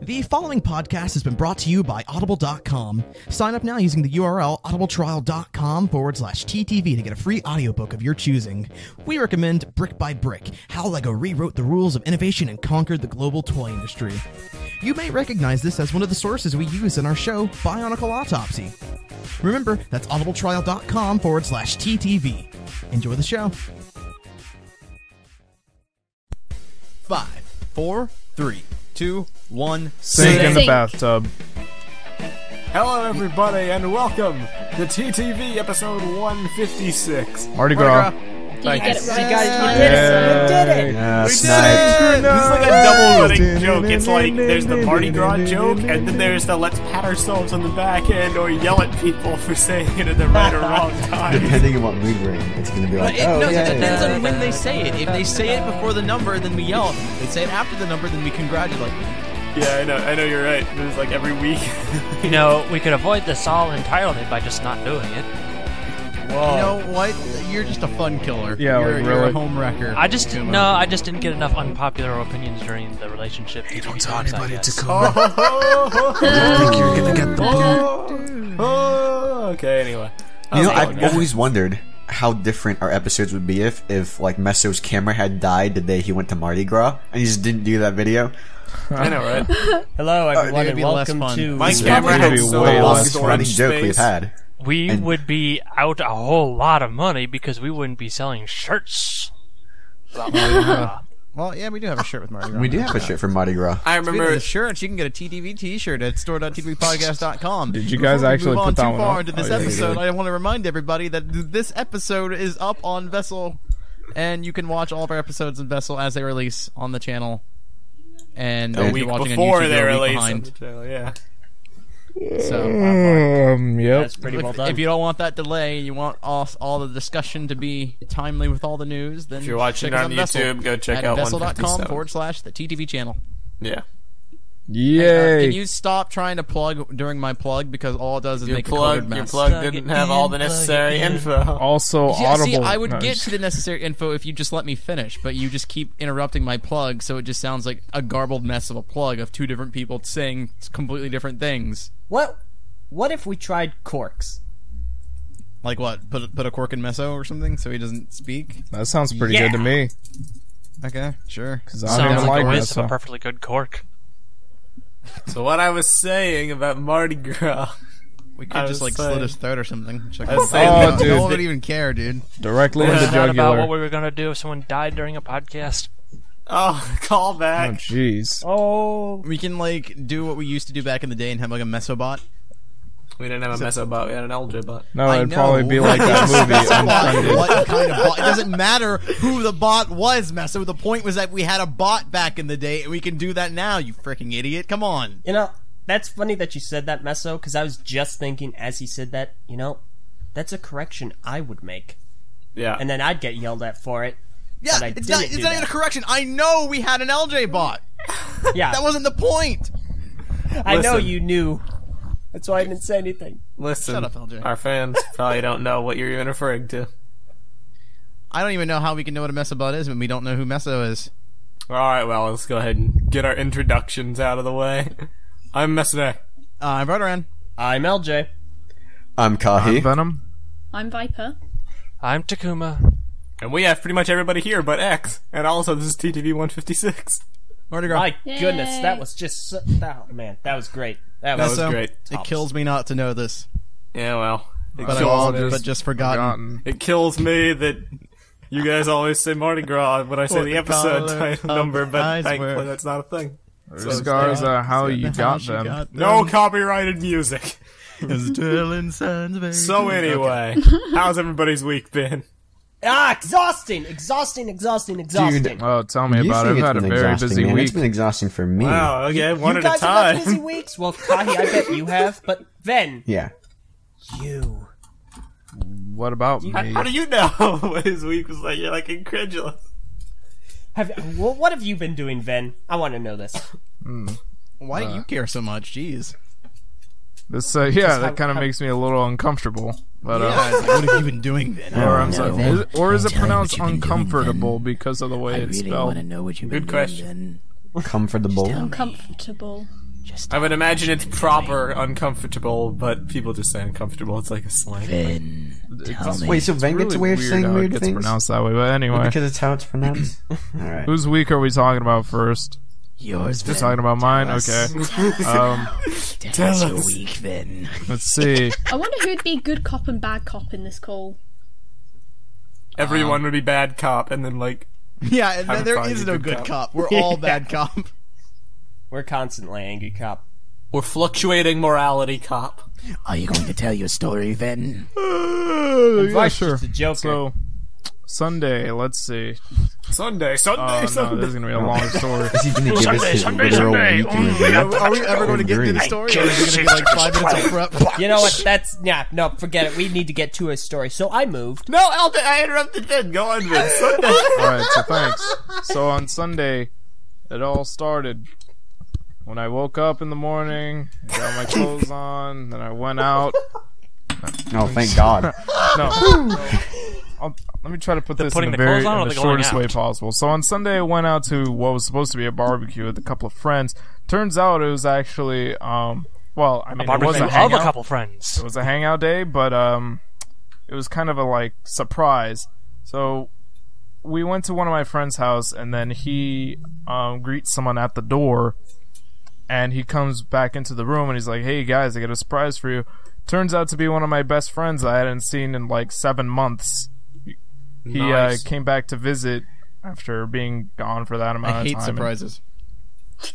The following podcast has been brought to you by Audible.com. Sign up now using the URL audibletrial.com forward slash TTV to get a free audiobook of your choosing. We recommend Brick by Brick How Lego Rewrote the Rules of Innovation and Conquered the Global Toy Industry. You may recognize this as one of the sources we use in our show, Bionicle Autopsy. Remember, that's audibletrial.com forward slash TTV. Enjoy the show. Five, four, three, two, one. Sink in the Sink. bathtub. Hello, everybody, and welcome to TTV episode 156. Mardi Gras. Do you get it right? You guys- this you time? did You did it. Yeah, We did snipe. it! This is like a double running joke. It's like there's the Mardi Gras joke, and then there's the let's pat ourselves on the back end or yell at people for saying it at the right or wrong time. Depending on what mood we're in, it's gonna be like, It, oh no, yeah, it depends yeah. on when they say it. If they say it before the number, then we yell at them. If they say it after the number, then we congratulate them. Yeah, I know, I know you're right. There's like every week. You know, we could avoid this all entirely by just not doing it. You know what? You're just a fun killer. Yeah, you're, like, you're a home wrecker. I just Kuma. no, I just didn't get enough unpopular opinions during the relationship. You don't tell anybody to come. I think you're gonna get the oh, oh okay, anyway. You know, I've going, always wondered how different our episodes would be if, if like Meso's camera had died the day he went to Mardi Gras and he just didn't do that video. I know, right? Hello, everyone, it'd and welcome to My camera gonna had be so way long less Longest storage running joke we've had. We And- would be out a whole lot of money because we wouldn't be selling shirts. Well, yeah, we do have a shirt with Mardi Gras. We do have a shirt for Mardi Gras. I remember of shirts, you can get a TTV T-shirt at store.ttvpodcast.com. Did you guys Before we actually move put on that too one far up? into oh, this Oh, yeah, episode? I want to remind everybody that this episode is up on Vessel, and you can watch all of our episodes in Vessel as they release on the channel. And a if week watching before on YouTube, they you're a week released on the channel, yeah. So Um, yep. That's pretty well if, done. if you don't want that delay, and you want all, all the discussion to be timely with all the news, then If you're watching check us on Vessel YouTube, go check at out vessel.com forward slash the TTV channel. Yeah. Uh, Yay. Can you stop trying to plug during my plug because all it does is Your make a plug, colored your mess. plug Plug didn't have all the necessary info. also Yeah, audible. see, I would no, get to the necessary info if you just let me finish, but you just keep interrupting my plug, so it just sounds like a garbled mess of a plug of two different people saying completely different things. what? What if we tried corks? Like what? Put put a cork in Meso or something so he doesn't speak. That sounds pretty Yeah. good to me. Okay, sure. Cause I don't Sounds even like like a waste of a perfectly good cork. So what I was saying about Mardi Gras. We could I just like saying- slit his throat or something. Check I was it saying out. Oh, no, dude, no one would even care, dude. Directly in Is the that about what we were gonna do if someone died during a podcast? Oh, call back. Oh jeez. Oh, We can like do what we used to do back in the day and have like a Mesobot. We didn't have a Meso bot, we had an LJ bot. No, I it'd know. probably be like that movie, Unfriended. what kind of bot? It doesn't matter who the bot was, Meso. The point was that we had a bot back in the day, and we can do that now. You freaking idiot! Come on. you know that's funny that you said that, Meso, because I was just thinking as he said that. You know, that's a correction I would make, Yeah. and then I'd get yelled at for it. Yeah, But I it's not. didn't It's not even a correction. I know we had an LJ bot. Yeah, That wasn't the point. I know you knew. That's why I didn't say anything. Listen, Shut up, LJ. our fans probably don't know what you're even referring to. I don't even know how we can know what a Mesobot is when we don't know who Meso is. Alright, well, let's go ahead and get our introductions out of the way. I'm Meso. Uh, I'm Rotoran. I'm LJ. I'm Kahi. I'm Venom. I'm Viper. I'm Takuma. And we have pretty much everybody here but X. And also, this is TTV 156. Mardi Gras. My Yay. goodness, that was just so, oh, man, that was great. That That was was Meso, great. It kills me not to know this, Yeah, well. It, but, I've just but just forgotten. Forgotten. it kills me that you guys always say Mardi Gras when I say the the episode title number, but thankfully that's not a thing. Those scars are how you got She them. got No copyrighted music. Is telling signs So anyway, how's everybody's week been? Ah exhausting, exhausting, exhausting, exhausting. Oh, tell me You about it. I've had a very busy man. week. It's been exhausting for me. Wow, okay, one you at a guys have had time. busy weeks. Well, Kahi, I bet you have. But Ven, Yeah. you. What about me? How do you know what his week was like? You're like incredulous. Have well, what have you been doing, Ven? I want to know this. Why do you care so much? Jeez. This, uh, yeah, how- that kind of makes me a little uncomfortable. But uh, Yeah, like, what have you been doing then? or I'm sorry, no. is it, or is it Tell me what pronounced you've been doing, uncomfortable because of the way I it's really spelled? want to know what you've Good doing question. then. Comfortable. Tell me. Uncomfortable. I would imagine it's proper uncomfortable, but people just say uncomfortable. It's like a slang. It's- Wait, so Ven gets really away with weird saying it weird gets things? pronounced that way. But anyway, Because it's how it's pronounced. All right. whose week are we talking about first? Yours, Just talking about mine. Okay. Um, Tell your us. week, then. let's see. I wonder who'd be good cop and bad cop in this call. Everyone would be bad cop, and then like Yeah, and I'm there fine, is you're no good good cop. cop. We're all bad cop. We're constantly angry cop. we're fluctuating morality cop. Are you going to tell your story, Ven? yeah, Vice sure. just a joker. So Sunday. Let's see. Sunday, Sunday, Oh no, Sunday. this is gonna be a long story. Is he going to give us his Sunday, Sunday, week in Sunday. Are we ever going to get through the story, or is it going to be like five minutes of prep? You know what? That's yeah. No, forget it. We need to get to a story. So I moved. No, Alden, I interrupted Ven. Go on, Ven. Sunday. All right, so thanks. So on Sunday, it all started when I woke up in the morning, got my clothes on, then I went out. Oh, thank God. No, I'll, let me try to put this in putting the the very clothes on in or the they're shortest way possible. So on Sunday, I went out to what was supposed to be a barbecue with a couple of friends. Turns out it was actually, um, well, I mean, it was a of a couple friends. It was a hangout day, but um, it was kind of a like surprise. So we went to one of my friend's house, and then he um, greets someone at the door, and he comes back into the room, and he's like, "Hey guys, I got a surprise for you." Turns out to be one of my best friends I hadn't seen in like seven months. He Nice. uh, came back to visit after being gone for that amount I of hate time. and- surprises.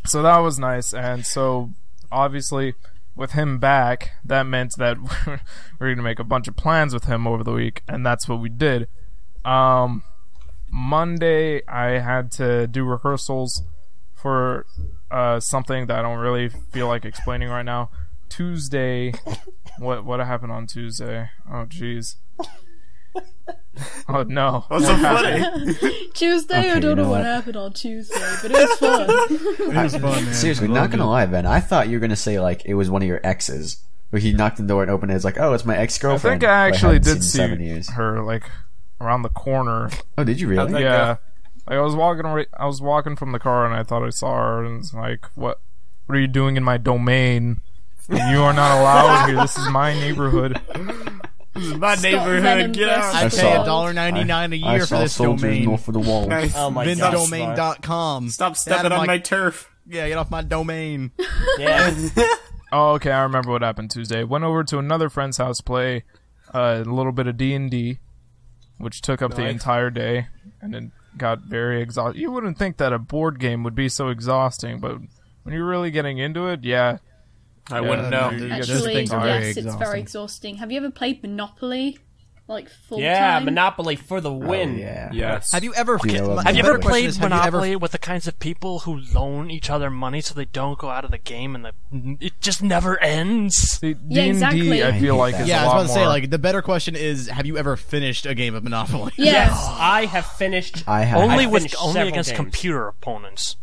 so that was nice and so obviously with him back that meant that we're going to make a bunch of plans with him over the week and that's what we did um monday i had to do rehearsals for uh something that i don't really feel like explaining right now tuesday what what happened on tuesday oh jeez oh no What's so funny? Tuesday, Okay, I don't know know what what? happened on Tuesday, but it was fun. It was fun, man. Seriously, not gonna lie, Ben. I thought you were gonna say like it was one of your exes, where he knocked on the door and opened it. It's like, oh, it's my ex girlfriend. i think i actually did see seven years. her like around the corner Oh, did you really? Yeah. Like I was walking, ar- I was walking from the car, and I thought I saw her, and it's like, what? What are you doing in my domain? And you are not allowed here. This is my neighborhood. My Venom neighborhood, get out. I I pay saw- a dollar ninety nine a I year for saw this domain. north of the wall. Nice. Oh my god. VinDomain.com. Stop stepping on my turf. Yeah, get off my domain. Yeah. Oh, okay. I remember what happened Tuesday. Went over to another friend's house, play uh, a little bit of D and D, which took up the entire day, and it got very exhausting. You wouldn't think that a board game would be so exhausting, but when you're really getting into it, yeah. I Yeah, wouldn't know. you Those Actually, things are yes, very it's very exhausting. Have you ever played Monopoly? Like full yeah, time? Monopoly for the Oh, win. yeah. Yes. Have you ever? You know, um, Have you ever played is, have you ever- Monopoly with the kinds of people who loan each other money so they don't go out of the game and the, it just never ends? The Yeah, D&D, exactly. I I feel hate like that. is Yeah, a I was about to say, more- like, the better question is, have you ever finished a game of Monopoly? Yes. I have finished. I have. Only I've with only against games. computer opponents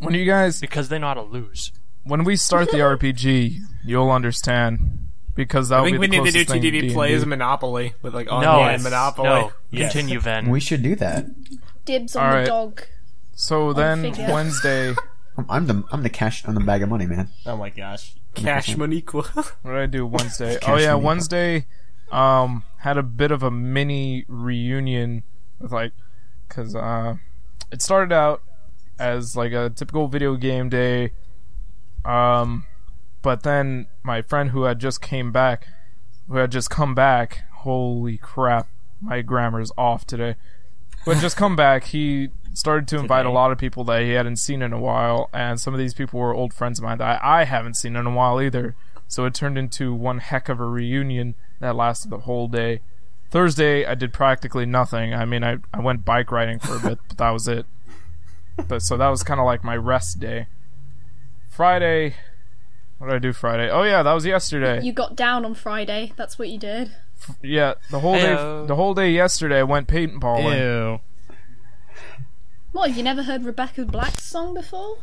when you guys because they know how to lose. When we start the RPG, you'll understand because that'll think be we the need to do closest thing to TTV plays D&D. Monopoly with like No, online yes. Monopoly. no. Yes. Continue, Ven. We should do that. Dibs on All the right. dog. So then figure. Wednesday, I'm, I'm the I'm the cash on the bag of money, man. Oh my gosh. Cash Moniqua. what did I do Wednesday? Oh yeah, money. Wednesday, um, had a bit of a mini reunion with like, cause uh, it started out as like a typical video game day, um, but then my friend who had just came back, who had just come back, holy crap, my grammar's off today. Who had just come back, he started to invite a lot of people that he hadn't seen in a while, and some of these people were old friends of mine that I, I haven't seen in a while either. So it turned into one heck of a reunion that lasted the whole day. Thursday, I did practically nothing. I mean, I, I went bike riding for a bit, but that was it. But so that was kind of like my rest day. Friday, what did I do Friday? Oh yeah, that was yesterday. You got down on Friday. That's what you did. Yeah, the whole day. The whole day yesterday, I went paintballing. Ew. What? You never heard Rebecca Black's song before?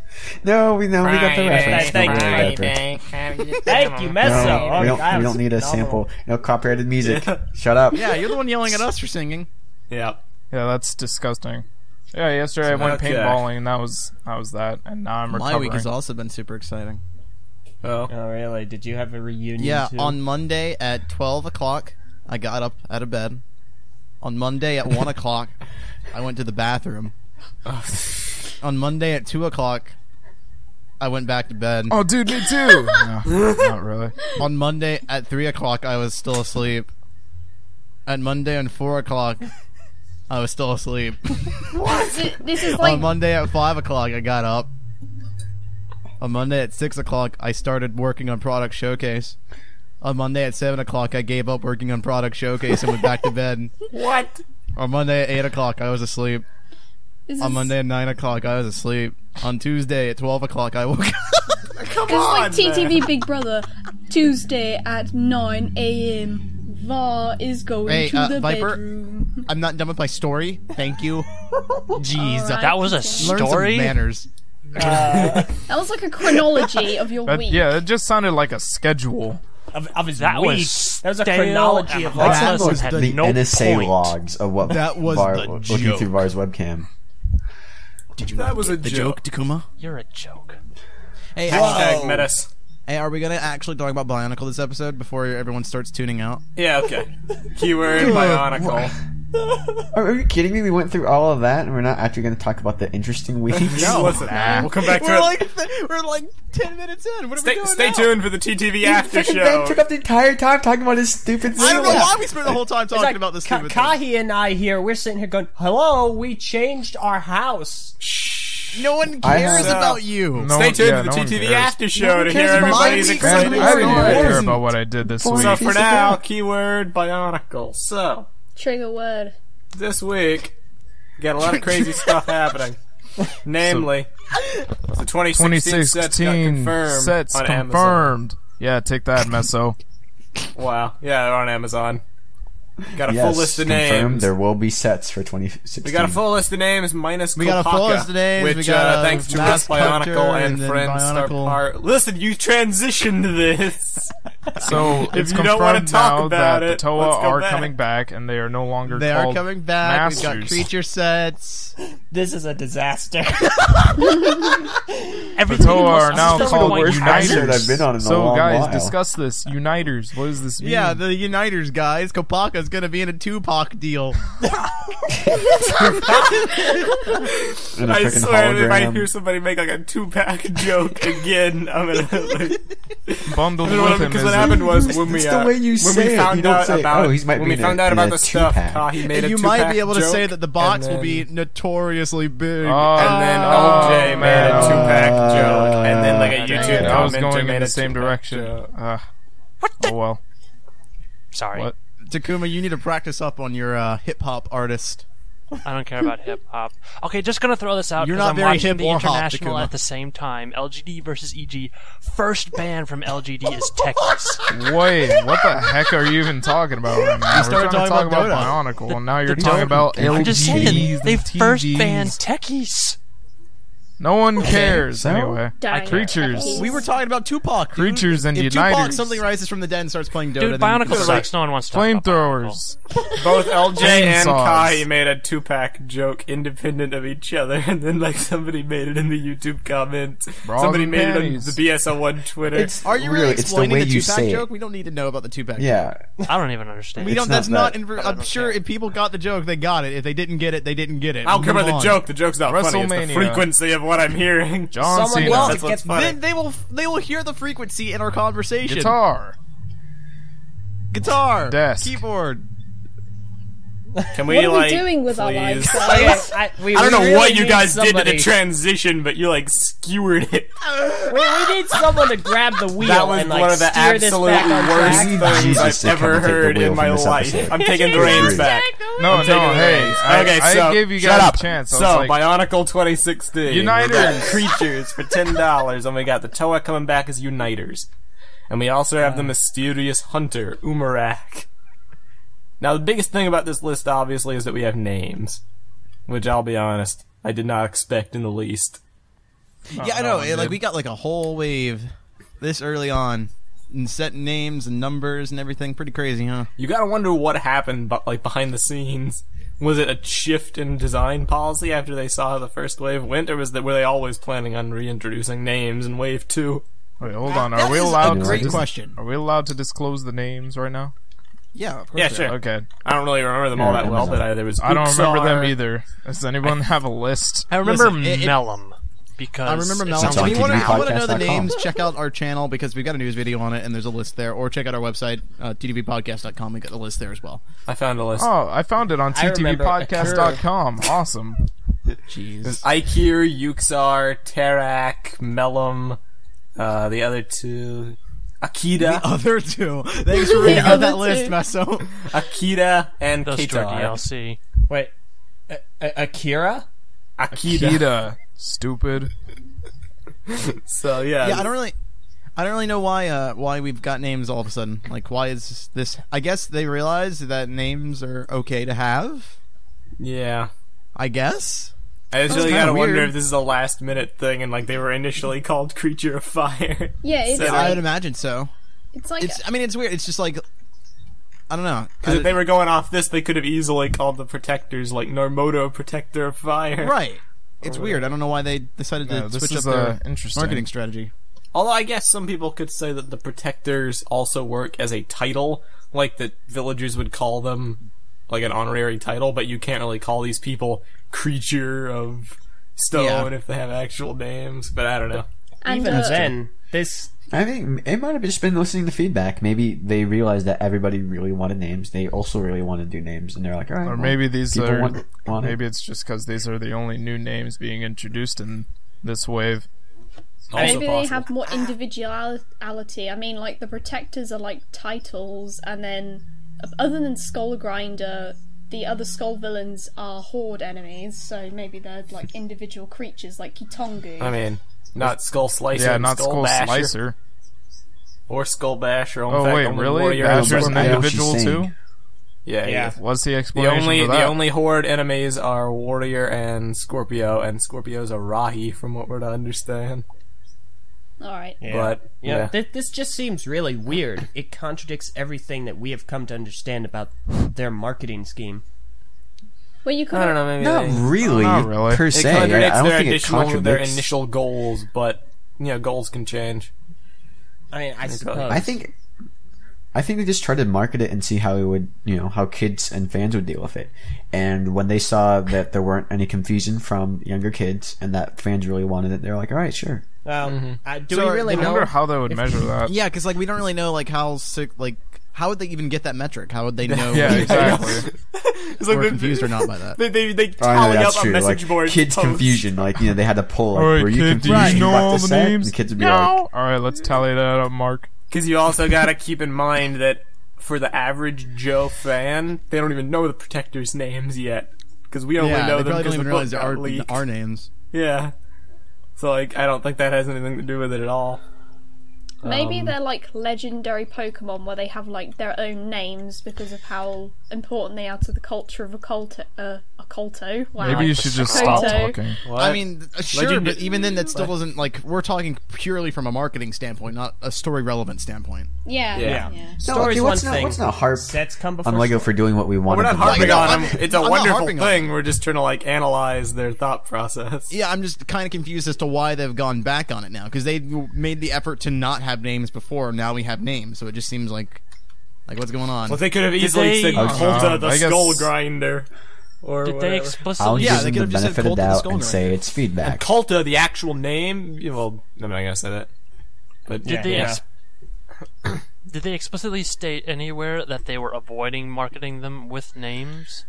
No, we know we got the reference. Thank Don't you. about that. Thank you, Meso. No, Oh, we don't. We don't need a phenomenal. sample. No copyrighted music. Shut up. Yeah, you're the one yelling at us for singing. yeah. Yeah, that's disgusting. Yeah, yesterday I went Okay. paintballing, and that was that was that. And now I'm recovering. My recovering. week has also been super exciting. Oh. Oh, really? Did you have a reunion? Yeah, too? on Monday at 12 o'clock, I got up out of bed. On Monday at 1 o'clock, I went to the bathroom. Oh. On Monday at 2 o'clock, I went back to bed. Oh, dude, me too. no, not really. On Monday at 3 o'clock, I was still asleep. At Monday at 4 o'clock, I was still asleep. This, this is like On Monday at 5 o'clock, I got up. On Monday at 6 o'clock, I started working on Product Showcase. On Monday at 7 o'clock, I gave up working on Product Showcase and went back to bed. What? On Monday at 8 o'clock, I was asleep. this On is- Monday at 9 o'clock, I was asleep. On Tuesday at 12 o'clock, I woke up. Come This is on. like TTV Big Brother. Tuesday at 9 a.m. Va is going Hey, to uh, the Viper? bedroom. I'm not done with my story. Thank you. Jeez. Alright. That was a story. Learn some story. manners. That was like a chronology of your That, week. yeah, it just sounded like a schedule. of, of his That week. was that was a chronology of like That was and had the no NSA point. logs of what That was Var, the looking joke. through Var's webcam. Did you That not was get a the joke. joke, Takuma? You're a joke. Hey, Hashtag uh, Metis. Hey, are we gonna actually talk about Bionicle this episode before everyone starts tuning out? Yeah, okay. Keyword Bionicle. Are, are you kidding me? We went through all of that, and we're not actually going to talk about the interesting weeks. No, listen. We'll come back to We're it. like we're like ten minutes in. What are stay we doing stay now? tuned for the TTV after Freaking Ben took up the entire time talking about his stupid thing. I don't know why we spent the whole time talking like about this Ka- stupid thing. Kahi and I here, we're sitting here going, "Hello, we changed our house." No one cares have- about you. No Stay tuned yeah, for the no TTV after show one to hear about everybody's my Man, week. exciting I didn't even care about what I did this Boy, week. So for now, keyword Bionicle. So Trigger word. this week, we got a lot of crazy stuff happening. Namely, the 2016, sets got confirmed sets on confirmed. Yeah, take that, Meso. Wow, yeah, they're on Amazon. Got a Yes, full list of confirmed names. there will be sets for 2016. We got a full list of names minus We got a full list of names, which we got, uh, thanks to Mask us Bionicle Hunter and, and then friends are Bionicle. part. Listen, you transitioned to this. So it's you confirmed don't wanna talk now about that it, the Toa let's go are back. coming back, and they are no longer They are coming back. We've got creature sets. This is a disaster. The Toa are now is the called worst Uniters. I've been on in a so long guys, while. discuss this. Uniters. What does this mean? Yeah, the Uniters guys. Kopaka's gonna be in a Tupac deal. in a I freaking swear, if I hear somebody make like a two-pack joke again, I'm gonna. Like, bundled You know what I with him Because what happened was when we the uh, way when we found You out say, about "Oh, he's might when we in a- found out about the stuff, two-pack." Kahi made a you might be able to say that the box and will be notoriously big. Oh, And then oh, LJ made man. a two-pack joke, and then like a Dang YouTube it, I was commenter going made in the same direction. Uh, What the? oh well. Sorry, What? Takuma, you need to practice up on your uh, hip hop artist. I don't care about hip hop. Okay, just gonna throw this out. You're 'cause not I'm very watching hip the or hop, international Takuma. at the same time. LGD versus EG. First ban from LGD is Techies. Wait, what the heck are you even talking about right now? We're started trying to talking talk about about Bionicle, and now you're talking Dota. about LGDs I'm just saying they and first TVs. banned Techies. No one cares So? anyway. Dang. Creatures. We were talking about Tupac. dude. Creatures and if Tupac Uniters. suddenly rises from the dead and starts playing Dota, Dude, then Bionicle you could- sucks. No one wants to talk about Bionicle. Flamethrowers. Both LJ and Kahi made a two-pack joke independent of each other, and then like somebody made it in the YouTube comments. Bras somebody made panties. it on the BSL1 Twitter. It's Are you really, really it's the explaining way the, you two-pack say joke? it. We don't need to know about the two-pack. Yeah, I don't even understand. We don't. not That's not. that- Inver- I I'm sure care. if people got the joke, they got it. If they didn't get it, they didn't get it. I don't care about the joke. The joke's not funny. It's the frequency of what I'm hearing. John Someone Cena. else That's what's gets funny. Then they will. They will hear the frequency in our conversation. Guitar. guitar, Desk. keyboard. Can we What are we doing with our lives, Okay, guys? I, we, I don't know really what you need guys did to the transition, but you like skewered it. we, we need someone to grab the wheel That was and like one of the absolute worst things I've ever and take the heard in my life. episode. I'm taking the reins back. No, I'm no, hey. I, okay, I so gave you shut up. a chance. I So like, Bionicle 2016, Uniters. creatures for ten dollars, and we got the Toa coming back as Uniters, and we also have the uh. mysterious hunter Umarak. Now, the biggest thing about this list, obviously, is that we have names, which I'll be honest, I did not expect in the least. yeah, I know. it- like we got like a whole wave this early on, and set names and numbers and everything. Pretty crazy, huh? You gotta wonder what happened, but like behind the scenes. was it a shift in design policy after they saw how the first wave went, or was that were they always planning on reintroducing names in wave two? Wait, hold on. Are That we is a allowed to great question. Are we allowed to disclose the names right now? Yeah, of course Yeah, sure. Okay. I don't really remember them all that well, but I, there was. I don't remember them either. Does anyone have a list? I remember Listen, it- it- Melum because I remember it Mel. sounds on If you want to know the ttvpodcast.com. names, check out our channel because we've got a news video on it, and there's a list there. Or check out our website, uh, ttvpodcast.com. We got the list there as well. I found a list. Oh, I found it on I remember ttvpodcast.com. Awesome. Jeez. Ikir, Uxar, Tarak, Melum, uh, the other two, Akida, Other two. Thanks for reading out other that list, two. Meso. Akida, and those two are Ketar. DLC. Wait, A- A- Akira? Akida. Kita. Stupid. So yeah, Yeah, I don't really. I don't really know why uh, why we've got names all of a sudden. Like, why is this? I guess they realize that names are okay to have. Yeah. I guess. I just really gotta wonder if this is a last minute thing and like they were initially called Creature of Fire. Yeah, it's So Yeah, I would imagine so. it's like It's. I mean, it's weird. It's just like. I don't know. Because if they were going off this, they could have easily called the protectors like Narmoto Protector of Fire. right. It's weird. I don't know why they decided to Yeah, this switch up their uh, marketing strategy. Although I guess some people could say that the protectors also work as a title, like that villagers would call them like an honorary title, but you can't really call these people creature of stone Yeah. if they have actual names. But I don't know. and, Even uh, then, this I think it might have just been listening to feedback. Maybe they realized that everybody really wanted names. They also really want to do names, and they're like, all right. Or well, maybe these are. want, want it. Maybe it's just because these are the only new names being introduced in this wave. Also Maybe they have more individuality. I mean, like the protectors are like titles, and then other than Skull Grinder, the other Skull villains are horde enemies. So maybe they're like individual creatures, like Ketongu. I mean, not Skull Slicer, Yeah, not Skull, Skull Basher, Slicer. or Skull Basher. In Oh fact, wait, only really? Warrior Basher's an I know Scorpio. what she's individual too. Yeah, Yeah. yeah. What's the The only for the only horde enemies are Warrior and Scorpio, and Scorpio's a Rahi, from what we're to understand. All right. Yeah. But Yeah, yeah, thi- this just seems really weird. It contradicts everything that we have come to understand about their marketing scheme. Well, you could. I don't know. Maybe Not they, really, Not really. per it se. I, I don't their think it initial their initial goals, but you know, goals can change. I mean, I suppose. I think I think they just tried to market it and see how it would, you know, how kids and fans would deal with it. And when they saw that there weren't any confusion from younger kids and that fans really wanted it, they're like, "All right, sure." Well, uh, do So, we really I know? wonder how they would if- measure that. Yeah, because like we don't really know like how sick like how would they even get that metric? How would they know? Yeah, exactly. It's We're confused or not by that. They they, they Oh, tally know up that's on message Like boards. kids' posts. confusion, like you know, they had to pull. Like, All right, were you kid, do confused you know all the set? names? And the kids would be No. like, All right, let's tally that up, Mark. Because you also got to keep in mind that for the average Joe fan, they don't even know the protectors' names yet. Because we only yeah, know they them because the even book got are leaked. our names. Yeah. So like, I don't think that has anything to do with it at all. Maybe Um, they're like legendary Pokemon where they have like their own names because of how important they are to the culture of occulto. Uh, occulto. Wow. Maybe you should just stop Koto. talking. I mean, uh, sure, Legend- but even then, that still doesn't like we're talking purely from a marketing standpoint, not a story relevant standpoint. Yeah. Yeah. Yeah. No, Story's okay, one let's not thing. let's not harp Sets come before on Lego story. for doing what we want. We're not them to harping do. on them. It's a I'm not wonderful harping on thing. We're just trying to like analyze their thought process. Yeah, I'm just kind of confused as to why they've gone back on it now because they made the effort to not have names before. Now we have names, so it just seems like like what's going on. Well, they could have easily they- said Oh, Kulta the I guess- Skull Grinder, or Did they whatever. I'll explicitly? Yeah, give they them could've the just said benefit of the doubt Skull and say it's feedback. Kulta, the actual name. Well, I'm not gonna say that. But Did yeah, they? yeah. Ex- did they explicitly state anywhere that they were avoiding marketing them with names,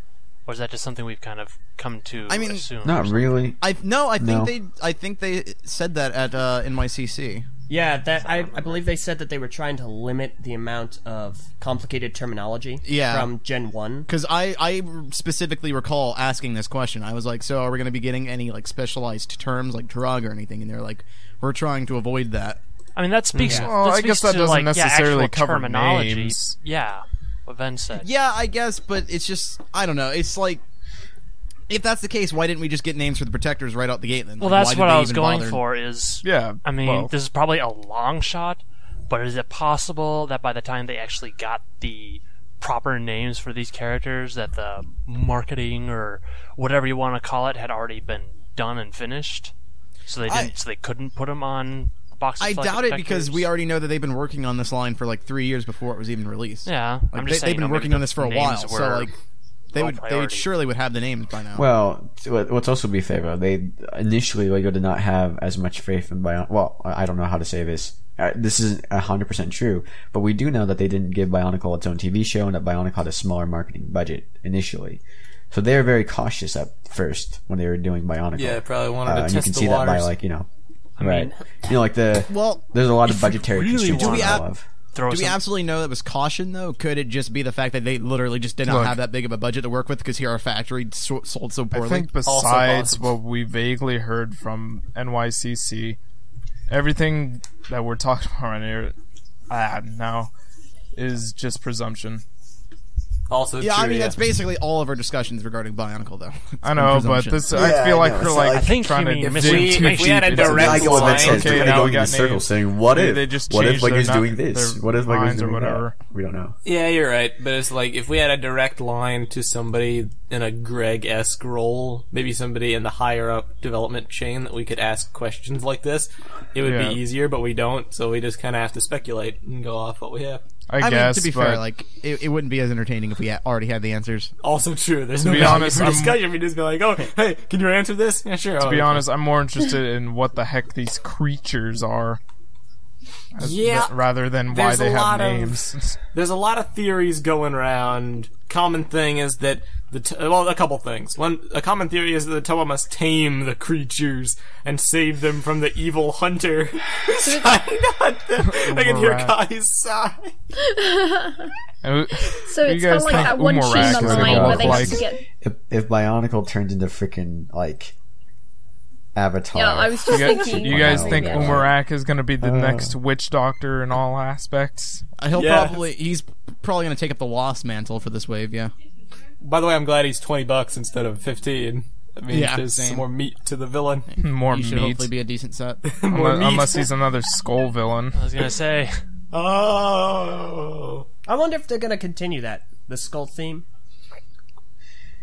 or is that just something we've kind of come to I mean, assume? Not really. I no, I think No. they I think they said that at uh, in NYCC. Yeah, that I, I believe they said that they were trying to limit the amount of complicated terminology Yeah. from Gen One. Because I, I specifically recall asking this question. I was like, so are we going to be getting any like specialized terms like drug or anything? And they're like, we're trying to avoid that. I mean, that speaks. Yeah. Well, that I speaks guess that to, doesn't like, necessarily actual cover terminology. names. Yeah, what Ben said. Yeah, I guess, but it's just I don't know. It's like if that's the case, why didn't we just get names for the protectors right out the gate then? Well, Like, that's what I was even going bother? for. Is Yeah. I mean, well, this is probably a long shot, but is it possible that by the time they actually got the proper names for these characters that the marketing or whatever you want to call it had already been done and finished, so they didn't, so they couldn't put them on boxes. I doubt it because we already know that they've been working on this line for like three years before it was even released. Yeah, Like, I'm they, saying, they've been you know, working maybe on this for a while, names so like they low would they would surely would have the names by now. Well, t- let- let's also be fair though. They initially Lego did not have as much faith in Bionicle. Well, I I don't know how to say this. Uh, this isn't hundred percent true, but we do know that they didn't give Bionicle its own TV show, and that Bionicle had a smaller marketing budget initially. So they were very cautious at first when they were doing Bionicle. Yeah, probably wanted Uh, to and test you can the see that by like you know, right? you know, like the well, there's a lot of budgetary really constraints Do we involved. have- throw do we absolutely know that was caution though? Could it just be the fact that they literally just did not Look. have that big of a budget to work with because Hero Factory so- sold so poorly? I poorly? think besides what we vaguely heard from NYCC, everything that we're talking about right here ah, now is just presumption. Also, yeah, true, I mean yeah. that's basically all of our discussions regarding Bionicle though. It's I know, but this Yeah, I feel I like know, we're like like- I think trying you to mean dig if we- too if we had a direct this. Oh, line- that says Okay, they're now going in got circles names. saying, "What if? they just what if changed their Lego's nut- doing this? What if Lego's minds or doing whatever. that? We don't know." Yeah, you're right. But it's like if we had a direct line to somebody in a Greg esque role, maybe somebody in the higher up development chain that we could ask questions like this, it would Yeah. be easier. But we don't, so we just kind of have to speculate and go off what we have. I, I guess, mean, to be but fair, like it, it wouldn't be as entertaining if we ha- already had the answers. Also true. There's To no be value honest, for I'm- discussion. We just be like, oh, hey, can you answer this? Yeah, sure. to be honest, I'm more interested in what the heck these creatures are. as- Yeah, th- rather than why there's they have lot of- names. there's a lot of theories going around. Common thing is that the t- well, a couple things. One, a common theory is that the Toa must tame the creatures and save them from the evil hunter. who's trying to hunt them. I can hear Umarak. Kahi's sigh. So it's kind of like that one Umarak Shima is gonna line where look they like- have to get. If, if Bionicle turns into freaking like Avatar, Yeah, I was you just guys, thinking. you guys Wow. think Yeah. Umarak is going to be the Uh. next witch doctor in all aspects? Uh, He'll Yeah. probably he's probably going to take up the Lost mantle for this wave. Yeah. By the way, I'm glad he's twenty bucks instead of fifteen. That means Yeah, there's same. some more meat to the villain. More He should meat. hopefully be a decent set. more unless, meat. unless he's another skull villain. I was gonna say. Oh. I wonder if they're gonna continue that the skull theme.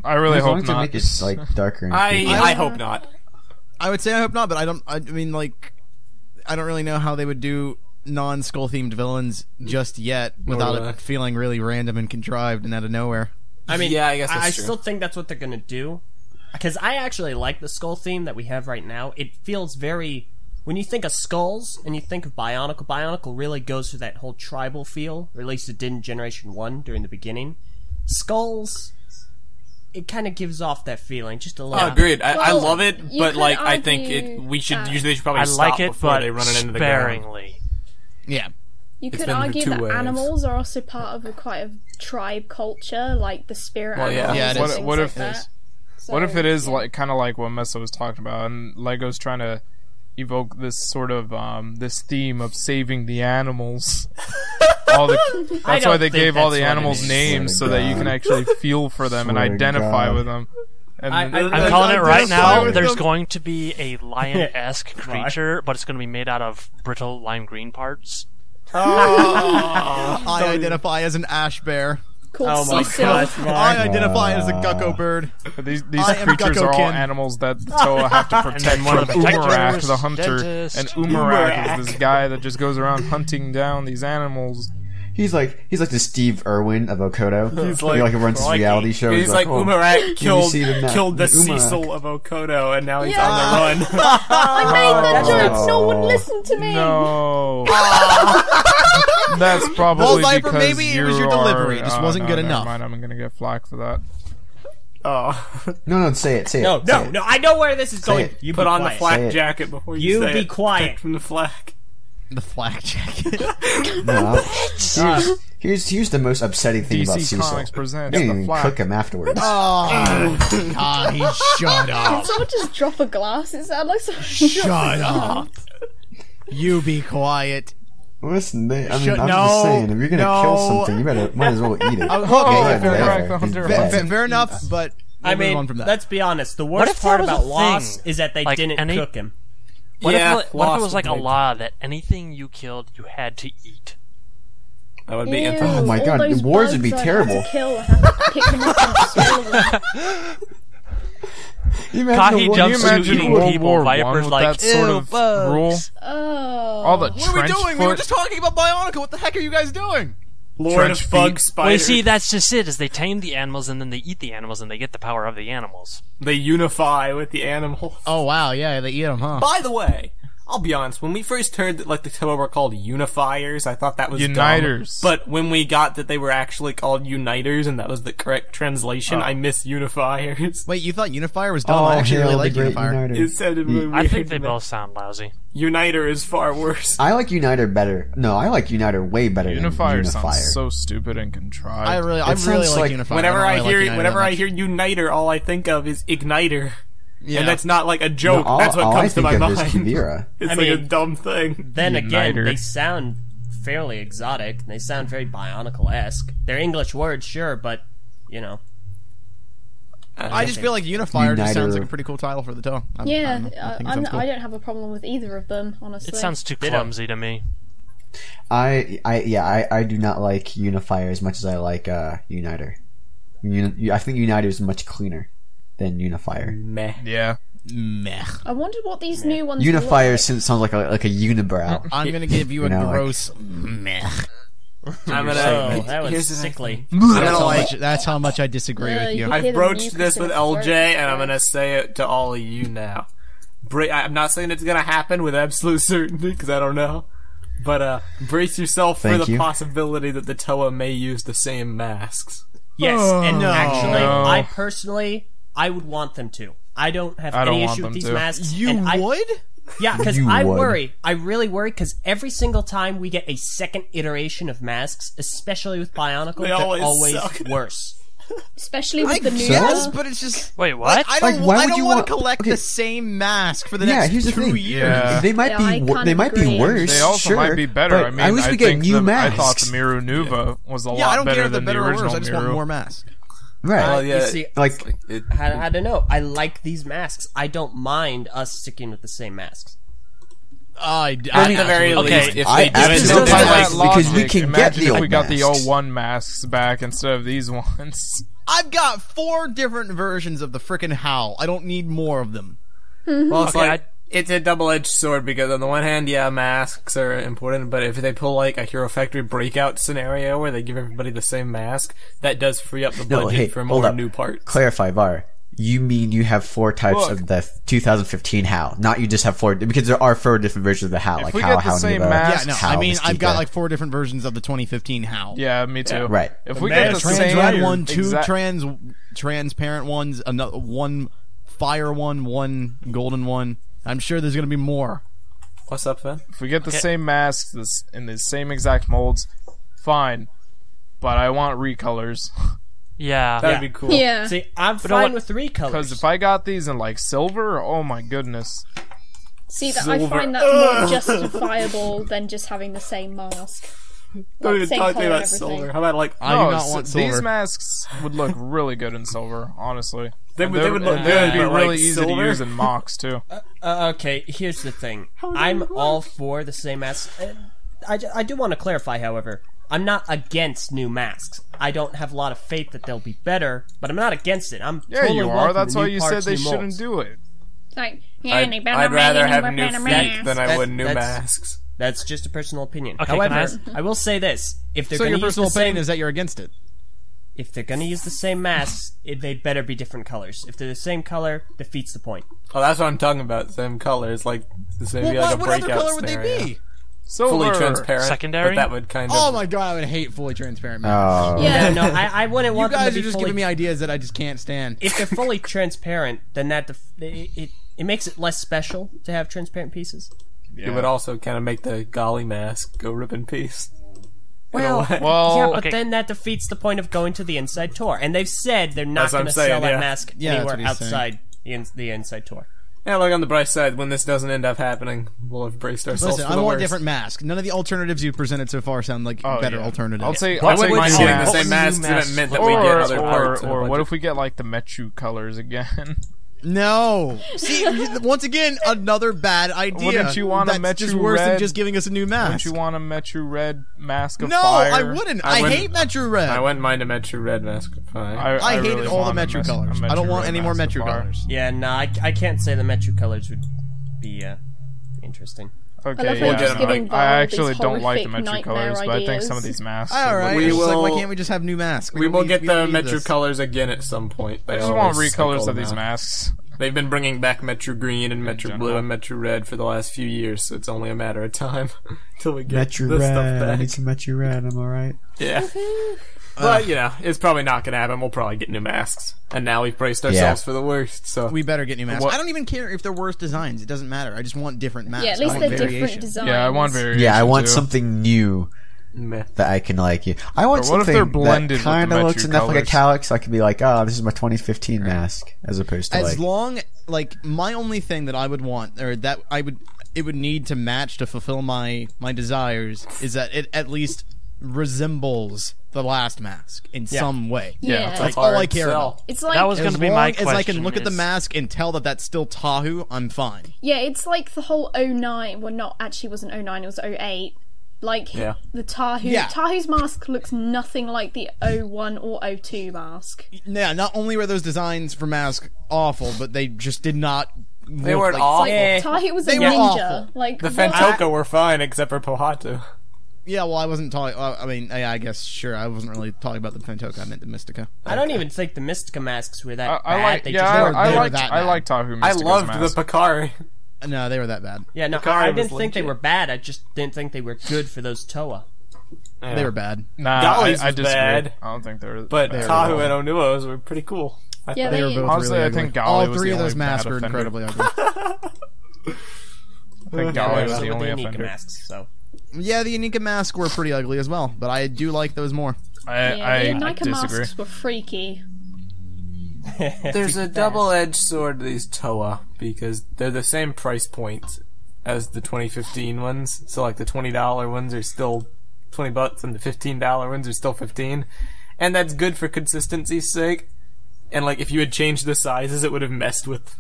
I really as hope not. make it like darker. And I creepier. I hope not. I would say I hope not, but I don't. I mean, like, I don't really know how they would do non-skull themed villains just yet without it feeling really random and contrived and out of nowhere. I mean, Yeah, I guess that's I, true. still think that's what they're gonna do. Because I actually like the skull theme that we have right now. It feels very. When you think of skulls and you think of Bionicle, Bionicle really goes for that whole tribal feel, or at least it did in Generation 1 during the beginning. Skulls, it kind of gives off that feeling just a little. Oh, agreed. I, I love it, but could like I think it. We should that- usually should probably I stop like it, before but they run it into the ground. sparingly. Yeah. You could argue that waves. animals are also part of a quite a tribe culture, like the spirit Well, yeah. animals Yeah, it and is. things What like if- that. So, What if it is yeah. like kind of like what Meso was talking about, and Lego's trying to evoke this sort of um, this theme of saving the animals. all the, that's why they gave all the animals names so that you can actually feel for them and Swear to identify God. with them. And I- I- I'm calling it right now. There's them. going to be a lion-esque creature, but it's going to be made out of brittle lime green parts. Oh. I identify as an ash bear. called Oh my Cecil? gosh, I identify as a Gukko bird. these these creatures are all animals that the Toa have to protect one from the Umarak, the hunter. dentist. And Umarak is this guy that just goes around hunting down these animals. He's like he's like the Steve Irwin of Okoto. He's like- know, like he runs his reality show. He's like, oh, Umarak killed the killed the Umarak. Cecil of Okoto, and now he's Yeah. on the ah. run. I made that Oh. joke. No one listened to me. No. That's probably Well, Viper, because maybe it was your are- delivery. It just oh, wasn't no, good enough. Mind, I'm gonna get flack for that. oh, No, no, say it, say it. No, no, no! I know where this is going. it. You put be on the flak jacket before you, You say be it. quiet. Protect from the flak. The flak jacket. No, here's, here's here's the most upsetting thing about DC Cecil. Comics presents They didn't the even flack. cook him afterwards. oh, God, he shut up. Can someone just drop a glass? It sounded like someone Shut up. You be quiet. Listen, they, I mean, Shut- I'm no, just saying, if you're gonna no. kill something, you better might as well eat it. Oh, okay, Right fair there. enough. Umarak hunter He's Fa- fair enough, but we'll I move mean, on from that. let's be honest. The worst if that part was a about Lost thing? is that they Like didn't any- cook him. What Yeah, if, it- what if it was like a would- law that anything you killed, you had to eat? That would be Ew, interesting. Oh my God, the wars would be bugs I'd have terrible. Kill, I'd have to pick them up and swallow them. You imagine Kahi a jumps you to imagine eating World people, War Viper's One with like, that sort of bugs." rule? Oh. All the What are we trench doing? We were just talking about Bionica. What the heck are you guys doing? Lord Trench of bug feet. spiders. Well, you see, that's just it. Is they tame the animals and then they eat the animals and they get the power of the animals. they unify with the animals. Oh wow, yeah, they eat them, huh? By the way, I'll be honest. When we first heard that like the Toa were called unifiers, I thought that was dumb. But when we got that they were actually called uniters and that was the correct translation, Oh. I miss unifiers. Wait, you thought Unifier was dumb? Oh, I actually hail really like great Unifier. Uniter. It sounded really weird. I think they both sound lousy. Uniter is far worse. I like Uniter better. No, I like Uniter way better Unifier than sounds so stupid and contrived. I really, I It really like, like- Unifier. Whenever don't I, really like hear Uniter whenever I hear uniter, all I think of is igniter, yeah. and that's not like a joke. No, all, that's what all comes I to think my of mind. is Kuvira. It's I like a dumb thing. Then again, they sound fairly exotic. They sound very Bionicle-esque. They're English words, sure, but you know. I just feel like Unifier just sounds like a pretty cool title for the Toa. I, I Yeah, don't. I I'm, cool. I don't have a problem with either of them, honestly. It sounds too clumsy to me. I, I, yeah, I, I do not like Unifier as much as I like uh, Uniter. Uni- I think Uniter is much cleaner than Unifier. Meh. yeah. Meh. I wonder what these new ones Unifier look sounds sounds like a like a unibrow. I'm gonna give you a You know, like- gross meh. I'm gonna. Oh, that was here's sickly. That's how, much, that's how much I disagree Uh, with you. you- I've broached this with LJ, throat. and I'm gonna say it to all of you now. Bra- I'm not saying it's gonna happen with absolute certainty because I don't know, but uh, brace yourself for Thank the you. possibility that the Toa may use the same masks. Yes, and no. actually, No. I personally, I would want them to. I don't have I don't any issue with these to. masks. you and I, would? Yeah, because I would. worry. I really worry because every single time we get a second iteration of masks, especially with Bionicle, They they're always always, suck. worse. especially with the new Yes, but it's just. Wait, what? Like, I don't, Like, why I would don't you want want- to collect okay. the same mask for the Yeah, next here's the two thing. years. Yeah. They might Yeah, be wor- they of might be worse. They also sure, might be better. I mean, at least I we get new the, masks. I thought the Miru Nuva was a Yeah, I lot don't better care if than they're the better or original worse. I just Miru. want more masks. Right. Well, yeah, you see, like It, I, I don't know. I like these masks. I don't mind us sticking with the same masks. I, at the very Okay. least, if I they do it, don't like it because we can get Imagine the if old we got the masks. 01 masks back instead of these ones. I've got four different versions of the frickin' Howl. I don't need more of them. Well, it's Okay, like it's a double-edged sword because on the one hand, yeah, masks are important, but if they pull like a Hero Factory breakout scenario where they give everybody the same mask, that does free up the budget no, hey, for hold more up. new parts. Clarify, Var. You mean you have four types Look. of the 2015 Hau, not you just have four because there are four different versions of the Hau. If like we HAL, get the HAL same Nuva, mask- Yeah, no, HAL I mean, I've got like four different versions of the 2015 Hau. Yeah, me too. Right. If we Man, get the trans same red one, two exact- trans transparent ones, another one fire one, one golden one. I'm sure there's gonna be more. What's up, Finn? If we get the Okay. same masks this, in the same exact molds, fine. But I want recolors. Yeah. That'd Yeah. be cool. Yeah. See, I'm know fine what? with three colors. Because if I got these in like silver, oh my goodness. See, that I Silver. find that more justifiable than just having the same mask. Don't even talk to me about silver. How about like I no, do not s- want these masks would look really good in silver, honestly. They would- they would look and good, they'd be but, really like, easy silver? to use in MOCs too. Uh, okay, here's the thing. I'm all for the same masks. Uh, I, I do want to clarify, however, I'm not against new masks. I don't have a lot of faith that they'll be better, but I'm not against it. I'm Yeah, totally you are. That's why new you said they shouldn't do it. Like, yeah, I'd, I'd rather have new better feet mask. than I That- would new masks. That's just a personal opinion. Okay, can I However, ask- I will say this: if they're So your to the personal opinion same, is that you're against it. if they're going to use the same masks, it, they better be different colors. If they're the same color, defeats the point. Oh, that's what I'm talking about. Same colors, like this may Well, be like what, a what other breakout color would they be? Silver. Fully transparent, Secondary? But that would kind of. Oh my god, I would hate fully transparent. masks. Oh, Yeah. no, I, I wouldn't you want them guys to are be just fully giving me ideas that I just can't stand. if they're fully transparent, then that def- it, it it makes it less special to have transparent pieces. It would also kind of make the golly mask go rip in peace. Well, way. Well, yeah, but okay. then that defeats the point of going to the inside tour. And they've said they're not going to sell saying, that mask Yeah, anywhere what he's saying. outside the, in- the inside tour. Yeah, look on the bright side. When this doesn't end up happening, we'll have braced ourselves Listen, for I the want worst. different masks. None of the alternatives you presented so far sound like Oh, better yeah. alternatives. I'll take. I I'll take wouldn't mind would seeing the same would you masks mask didn't meant that or, we get other or, parts. or and what if we get like the Metru colors again? No. See, once again, another bad idea. Wouldn't you want a That's just Metru worse than just giving us a new mask. Don't you want a Metru Red mask of no, fire? I wouldn't. I, I wouldn't- hate Metru Red. I wouldn't mind a Metru Red mask of fire. I, hated really all the want Metru mes- a colors. I don't want Red any more mask Metru colors. Yeah, no, I, I can't say the Metru colors would be uh, interesting. Okay, I yeah. just giving I, I actually don't like the Metro Metru nightmare colors, but I think some of these masks. All would. We it's like, why can't we just have new masks? we will don't get need- the Metru this. colors again at some point. They I just want recolors of these masks. They've been bringing back Metru Green and Metru. Blue and Metru Red for the last few years, so it's only a matter of time until we get Metru this stuff Red. I need some Metru Red. I'm alright. Yeah. Uh, but, you know, it's probably not going to happen. We'll probably get new masks. And now we've braced ourselves Yeah. for the worst, so. We better get new masks. What- I don't even care if they're worse designs. It doesn't matter. I just want different masks. Yeah, at I least want they're different variation. designs. Yeah, I want variation. Yeah, I want too. something new Meh. that I can like. You. I want But what if something they're blended with that kind the of looks Metru enough like a colors? Calyx. So I can be like, oh, this is my 2015 mask, as opposed to As like. long, like, my only thing that I would want, or that I would, it would need to match to fulfill my my desires, is that it at least resembles the last mask in some way. Yeah. That's Hard all I care sell. about. It's like That was going to be long my as question. I can look at the mask and tell that that's still Tahu, I'm fine. yeah, it's like the whole 09, well not actually it wasn't 09, it was 08. Like Yeah. the Tahu Yeah. Tahu's mask looks nothing like the 01 or 02 mask. Yeah, not only were those designs for mask awful, but they just did not. They weren't like, awful. Like. Tahu was a They were ninja. awful. Like The what? Phantoka were fine, except for Pohatu. Yeah, well, I wasn't talking. I mean, yeah, I guess sure. I wasn't really talking about the Phantoka. I meant the Mistika. I don't even think the Mistika masks were that I, I bad. like. they Yeah, just I, were- I they were liked. that I bad. like Tahu. I loved mask. the Pakari. No, they were that bad. Yeah, no, Pakari I was didn't think they were bad. I just didn't think they were good for those Toa. They were bad. Nah, Dolly's I, I was disagree. bad. I don't think they were. But bad. Tahu and Onua's were pretty cool. I Yeah, thought. They were They- both Honestly, really I ugly. think Gali all was three the of those masks were incredibly ugly. I think Yeah, Gali was the only the Inika offender. masks. So yeah, the Inika masks were pretty ugly as well, but I do like those more. I, Yeah, I, the I disagree. masks were freaky. There's a double-edged sword to these Toa because they're the same price point as the 2015 ones. So like the $20 ones are still 20 bucks and the $15 ones are still 15. And that's good for consistency's sake. And like if you had changed the sizes it would have messed with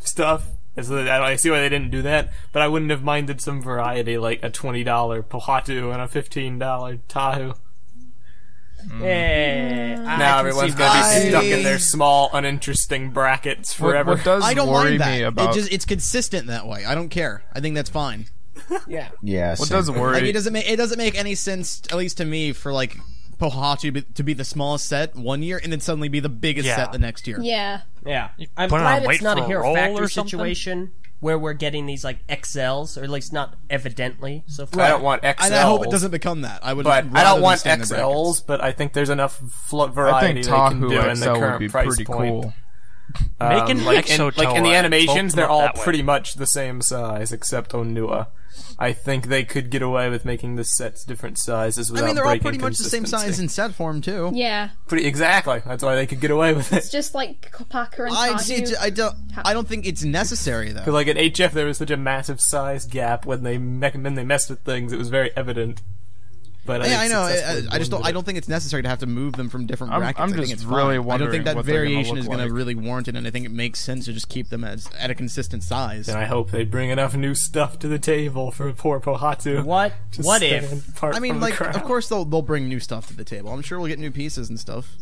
stuff. And So I I see why they didn't do that, but I wouldn't have minded some variety like a $20 Pohatu and a $15 Tahu. Mm. yeah, Now everyone's gonna be I- stuck in their small, uninteresting brackets forever. what does I don't worry mind that. me about it just it's consistent that way. I don't care. I think that's fine. Yeah, Yeah. what same. does worry Like it doesn't make it doesn't make any sense, at least to me, for like Pohatu be- to be the smallest set one year and then suddenly be the biggest Yeah. set the next year. Yeah. yeah. I'm put glad it's not a for a Hero Factory situation where we're getting these like XLs, or at least not evidently so far. I don't want XLs. And I hope it doesn't become that. I would, But I don't want stay in the brackets. XLs, but I think there's enough fl- I variety think they can Tahu do in the XL would current be price pretty point. cool. Make an Um, like in, like in the Toa, animations, they're all that way. pretty much the same size except Onua. I think they could get away with making the sets different sizes I without mean, they're all breaking pretty much the same size consistency. in set form too. Yeah. Pretty exactly. That's why they could get away with it. It's just like Kopaka and I see. I don't. I don't think it's necessary though. Because Like in HF, there was such a massive size gap when they me- when they messed with things. It was very evident. But Yeah, I think know. I, I just don't. I don't think it's necessary to have to move them from different I'm- brackets. I'm I think just it's really fine. I don't wondering think that what gonna variation is going to really warrant it, and I think it makes sense to just keep them as at a consistent size. And I hope they bring enough new stuff to the table for poor Pohatu. What? What if? apart I mean, from the like, crowd. of course they'll they'll bring new stuff to the table. I'm sure we'll get new pieces and stuff.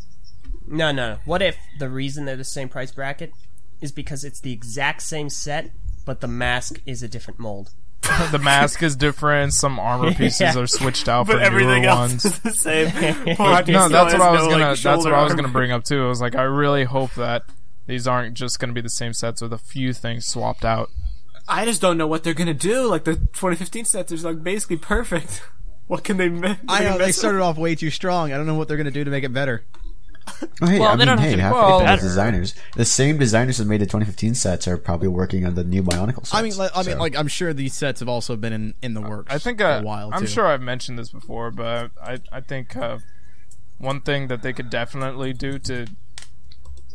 No, no. What if the reason they're the same price bracket is because it's the exact same set, but the mask is a different mold? the mask is different. Some armor pieces Yeah. are switched out But for everything newer else ones. is the same. no, that's what I was no, gonna. like, that's what shoulder I was gonna bring up too. I was like, I really hope that these aren't just gonna be the same sets with a few things swapped out. I just don't know what they're gonna do. Like the 2015 sets are like basically perfect. What can they? ma- I know they started off way too strong. I don't know what they're going to do to make it better. Oh, hey, Well, I they mean, don't have to- half well- the designers, the same designers that made the 2015 sets are probably working on the new Bionicle sets. I mean, like, I mean, so- like I'm sure these sets have also been in, in the works. I think for uh, a while. I'm too. sure I've mentioned this before, but I I think uh, one thing that they could definitely do to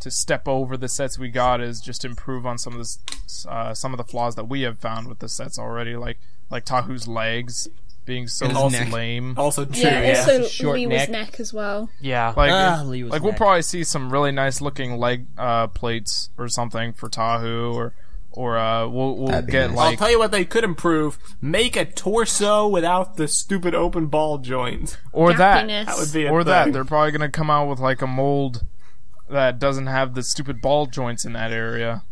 to step over the sets we got is just improve on some of the uh, some of the flaws that we have found with the sets already, like like Tahu's legs. Being so And neck. lame. Also true. Yeah, Yeah. also Short Lee neck. was neck as well. Yeah. Like, Ah, Lee was like we'll probably see some really nice looking leg uh, plates or something for Tahu, or or uh, we'll we'll get nice. I'll like tell you what they could improve: make a torso without the stupid open ball joints. or that Gappiness. That would be a or that they're probably gonna come out with like a mold that doesn't have the stupid ball joints in that area,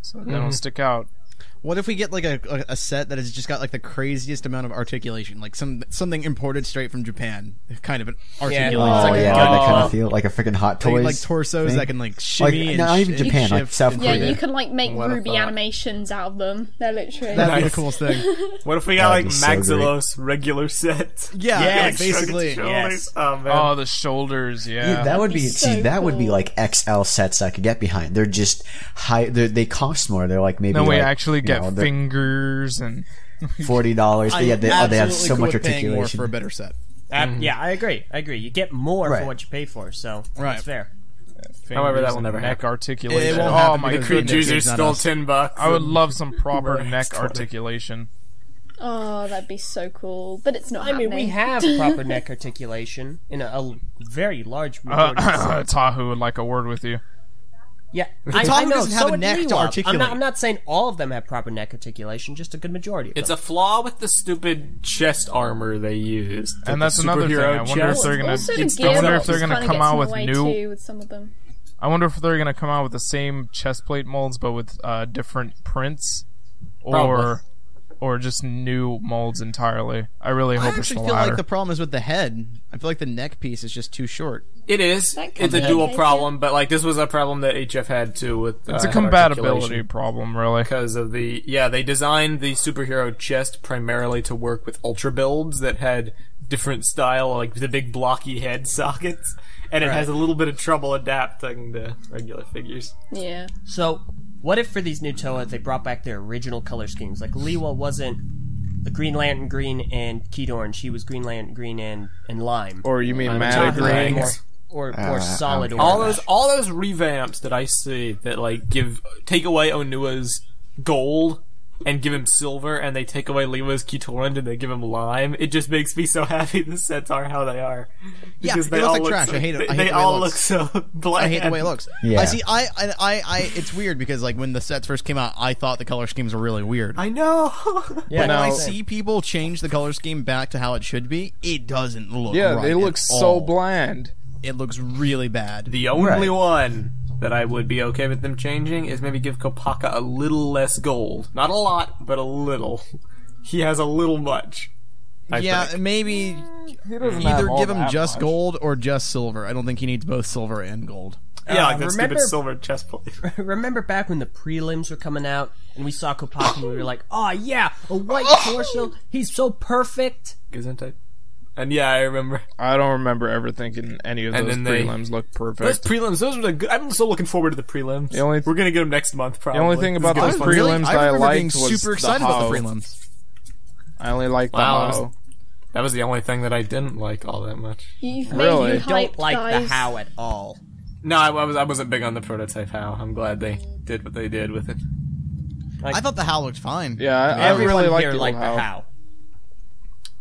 so they Mm-hmm. don't stick out. What if we get like a, a, a set that has just got like the craziest amount of articulation, like some something imported straight from Japan, kind of an articulation. Oh It's like a yeah, that kind of feel like a freaking hot like, toys. like torsos thing. that can like shimmy and not even sh- and Japan, like shift South and- Yeah, you can like make What Ruby animations out of them. They're literally. That'd be the coolest thing. What if we got like be so great. Maxillos regular sets? Yeah, Yes. yeah, Like, basically. Yes. Oh man. Oh, the shoulders, yeah. Yeah, that would be That'd be see so that would be like XL sets I could get behind. They're just high. They're, they cost more. They're like maybe then we like, actually you get know, fingers and forty dollars. Yeah, they, oh, they have so much absolutely cool with paying more articulation. for a better set. Uh, Yeah, I agree. I agree. You get more Right. for what you pay for, so Right. that's fair. However, that will and never neck happen. articulation. It won't oh happen my because Creed Creed goodness. user Game's not stole us. ten bucks. I would love some proper neck articulation. Oh, that'd be so cool. But it's not I mean, we have proper neck articulation in a, a very large Uh, majority. Tahu would like a word with you. Yeah, I, Tahu I know. doesn't have so a neck to Leewolf. I'm not, I'm not saying all of them have proper neck articulation, just a good majority of It's them. a flaw with the stupid chest armor they use. And that's another thing. I wonder if they're gonna. I wonder if they're gonna come out with new. with some of them. I wonder if they're gonna come out with the same chest plate molds, but with uh, different prints, or Probably. or just new molds entirely. I really I hope it's the actually feel latter. like the problem is with the head. I feel like the neck piece is just too short. It is. It's a dual problem, but like this was a problem that HF had too with. it's uh, a compatibility problem, really. because of the yeah they designed the superhero chest primarily to work with ultra builds that had different style like the big blocky head sockets and it has a little bit of trouble adapting to regular figures Yeah. So, what if for these new Toa they brought back their original color schemes? Like Lewa wasn't the Green Lantern green and Keyed Orange; he was Green Lantern green and and lime, Or you mean I'm Mata Green? Like- or or Uh, solid I'm- all those all those revamps that i see that like give take away onua's gold and give him silver and they take away Lewa's Keytoran and they give him lime it just makes me so happy the sets are how they are Yeah, because it they looks all like look trash. so- I hate it. they, I hate they the way it all looks. look so bland I hate the way it looks. Yeah. I see. I, I, I, I, it's weird because like when the sets first came out, I thought the color schemes were really weird. I know. yeah, But when I see people change the color scheme back to how it should be, it doesn't look. Yeah, right they look at so all. bland. It looks really bad. the only Right. one that I would be okay with them changing is maybe give Kopaka a little less gold. Not a lot, but a little. He has a little much. I yeah, think. maybe He either give him just much. gold or just silver. I don't think he needs both silver and gold. yeah, Uh, like that remember- stupid silver chest plate. Remember back when the prelims were coming out and we saw Kopaka and we were like, "Oh yeah, a white torso, he's so perfect." Gesundheit. And yeah, I remember I don't remember ever thinking any of And those then they- prelims look perfect. those perfect. prelims. Those were the good. I'm still looking forward to the prelims. The only- we're gonna get them next month. Probably. The only thing about is those gonna prelims that I remember being liked was super the excited about the Hau. prelims. I only liked Wow, that Hau. was, that was the only thing that I didn't like all that much. You've Really? made you Don't like guys. the Hau at all. No, I, I was I wasn't big on the prototype. How I'm glad they did what they did with it. I thought the Hau looked fine. Yeah, I, I really liked here the liked Hau. the Hau.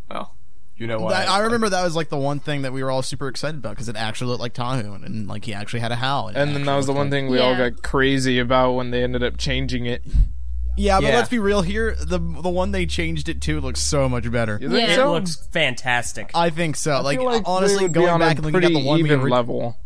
Well, you know why. That- I remember that was like the one thing that we were all super excited about because it actually looked like Tahu and, and, like he actually had a Hau. it And then that was the one like- thing we all got crazy about when they ended up changing it. Yeah, but Yeah. let's be real here. The the one they changed it to looks so much better. You think Yeah. It so? looks fantastic. I think so. I like, like honestly, they would be going on back a and looking at the one we even ori- level.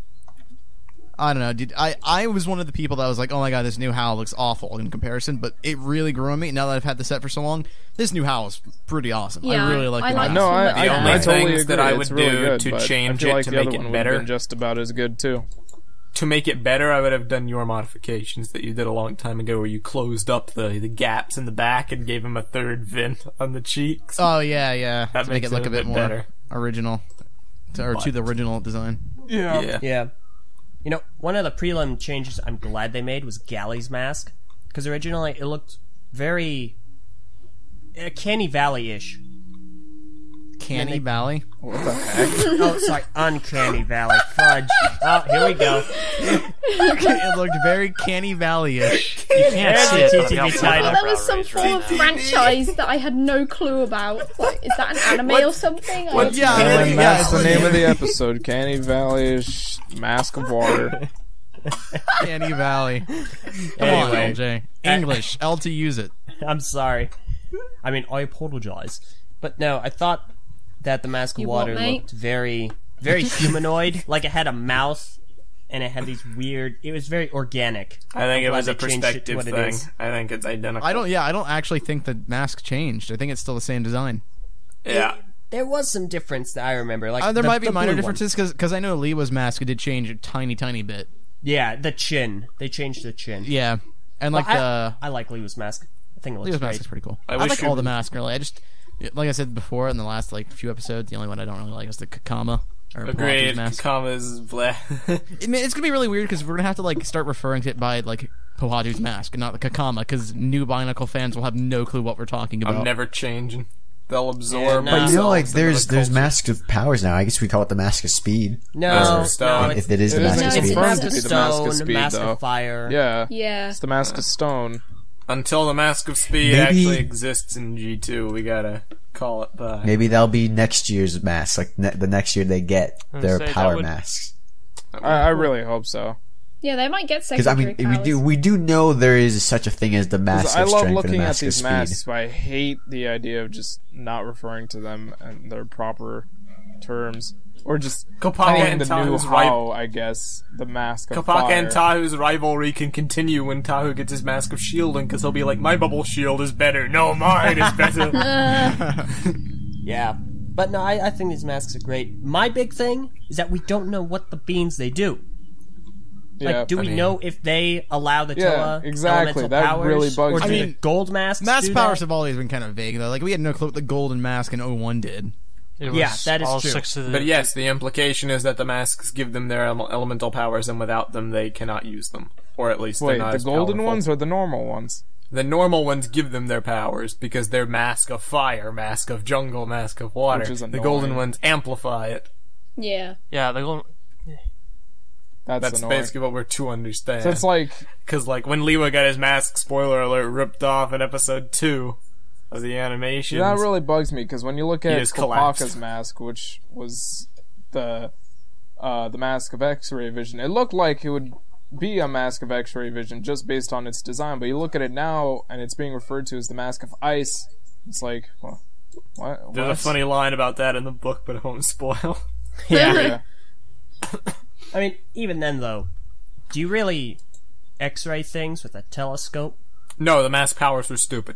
I don't know, dude. I I was one of the people that was like, oh my god, this new Hau looks awful in comparison, but it really grew on me. Now that I've had the set for so long, this new Hau is pretty awesome. Yeah, I really like I the like No, I, The I, only I totally things agree. that I it's would really do good, to change I it like to the make other it one better- would've been just about as good too. to make it better, I would have done your modifications that you did a long time ago, where you closed up the the gaps in the back and gave him a third vent on the cheeks. Oh yeah, yeah. That to make makes it look it a a bit bit more better. original, to, or to the original design. yeah. Yeah. You know, one of the prelim changes I'm glad they made was Gali's mask. Because originally it looked very. Uh, Canny Valley ish. Canny they- Valley. What the heck? Oh, sorry, Uncanny Valley. Fudge. Oh, here we go. it looked very Canny Valley-ish. You can't see it. the but the TTV eyebrow title. There was some raise form of now. franchise that I had no clue about. Like, is that an anime or something? I what- yeah, And Yeah, then yeah, that's the name of the episode. Canny Valley Sh- Mask of Water. Canny Valley. Come Anyway. on, LJ. English. L to use it. I'm sorry. I mean, I apologize. But no, I thought that the Mask of You Water mate? looked very, very humanoid. like it had a mouth and it had these weird. It was very organic. I think I'm it was a they changed it to perspective it thing. is. I think it's identical. I don't. Yeah, I don't actually think the mask changed. I think it's still the same design. Yeah. There was some difference that I remember. Like Uh, there the- might be the minor differences because I know Lewa's mask did change a tiny, tiny bit. Yeah, the chin. They changed the chin. Yeah, and like I, the I like Lewa's mask. I think it looks Lewa's great. mask is pretty cool. I, I wish like all the would- masks really. I just like I said before in the last like few episodes, the only one I don't really like is the Kakama or Pilates Agreed. mask. Commas, blah. I mean, it's gonna be really weird because we're gonna have to like start referring to it by like Pohatu's mask and not the Kakama because new Bionicle fans will have no clue what we're talking about. I'm never changing. They'll absorb. Yeah, no. But you know, like there's the there's culture. masks of powers now. I guess we call it the mask of speed. No, Mask no, if it is It the mask of No, it's speed. confirmed Mask to of be the Mask of Stone, Speed, Mask though. of Fire. Yeah. Yeah. It's the Mask of Stone. Until the Mask of Speed Maybe- actually exists in G2, we gotta call it by. Maybe that'll be next year's mask. Like ne- the next year they get their say, power would- masks. I, I really hope so. Yeah, they might get Because I secondary mean, we do we do know there is such a thing as the mask I of love strength and the looking at these masks, but I hate the idea of just not referring to them in their proper terms. Or just Kopaka calling and the new Tahu's right- how, I guess, the mask of Kopaka fire. and Tahu's rivalry can continue when Tahu gets his mask of shielding, because he'll be like, my bubble shield is better. No, mine is better. Yeah. But no, I, I think these masks are great. My big thing is that we don't know what the beans they do. Like, Yeah, do I we mean- know if they allow the Yeah, Toa exactly. elemental That powers, really bugs or do me. the I mean, gold masks Mask do powers that? have always been kind of vague though. Like we had no clue what the golden mask in 01 did. It Yeah, that is all true. six of the, but yes, the implication is that the masks give them their ele- elemental powers, and without them, they cannot use them. Or at least Wait, they're not the as golden powerful. ones or the normal ones? The normal ones give them their powers because they're mask of fire, mask of jungle, mask of water. Which is the golden ones amplify it. Yeah. yeah, the golden. That's, That's basically what we're to understand. So it's like Because, like, when Lewa got his mask, spoiler alert, ripped off in episode 2 of the animation. that really bugs me because when you look at just collapsed. Kopaka's mask, which was the uh, the mask of X-ray vision, it looked like it would be a mask of X-ray vision just based on its design. But you look at it now, and it's being referred to as the mask of ice. It's like, well, what? There's what? a funny line about that in the book, but I won't spoil. Yeah. Yeah. I mean, even then, though, do you really X-ray things with a telescope? No, the mask powers were stupid.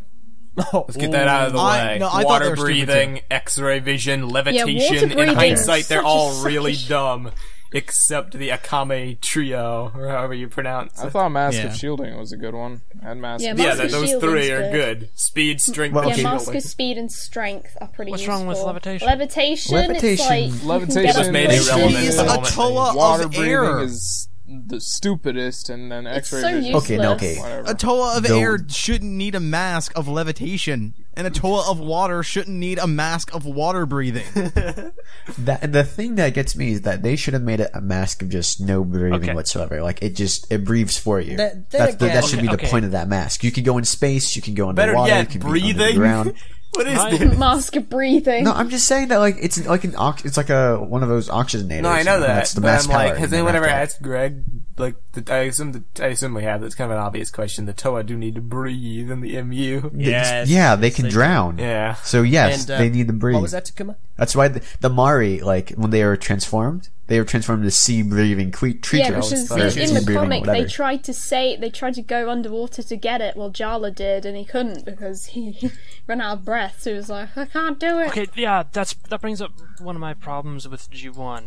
Oh, Let's get that out of the I- way. no, I thought they water were stupid, breathing, X-ray vision, water levitation. In breathing hindsight, is they're such a all really suckish- dumb, except the Akame trio, or however you pronounce I it. thought mask Yeah. of shielding was a good one, and mask. Yeah, of yeah, Mask that, of those Shielding's three are good. good. Speed, strength, Well, and okay. Yeah, shielding. mask of speed and strength are pretty What's useful. wrong with levitation? Levitation, Levitation- it's like you can Levitation get up Just made irrelevant Is a the moment. Toa water breathing air. is the stupidest, and then X-ray so vision. Okay, no, okay. Whatever. A Toa of The- air shouldn't need a mask of levitation, and a Toa of water shouldn't need a mask of water breathing. That the thing that gets me is that they should have made it a mask of just no breathing Okay. whatsoever. Like it just it breathes for you. That- then That's the, that again- should be the Okay. point of that mask. You can go in space. You can go Better underwater. yet, you can be breathing. underground. What is My- this? Mask of breathing. No, I'm just saying that like it's like an ox- it's like a one of those oxygenators. No, I know and that. That's the but mask I'm like, has anyone ever asked Greg? Like, the, I assume that I assume we have. That's kind of an obvious question. The Toa do need to breathe in the MU. Yes, Yeah, they can do. drown. Yeah. So yes, And, uh, they need to breathe. What was that, Takuma? That's why the, the Mahri, like when they are transformed, they were transformed into sea breathing cre- creatures. yeah, because or in, in the breathing, comic they tried to say they tried to go underwater to get it. Well, Jala did, and he couldn't because he ran out of breath. So he was like, "I can't do it." Okay, yeah, that's that brings up one of my problems with G1.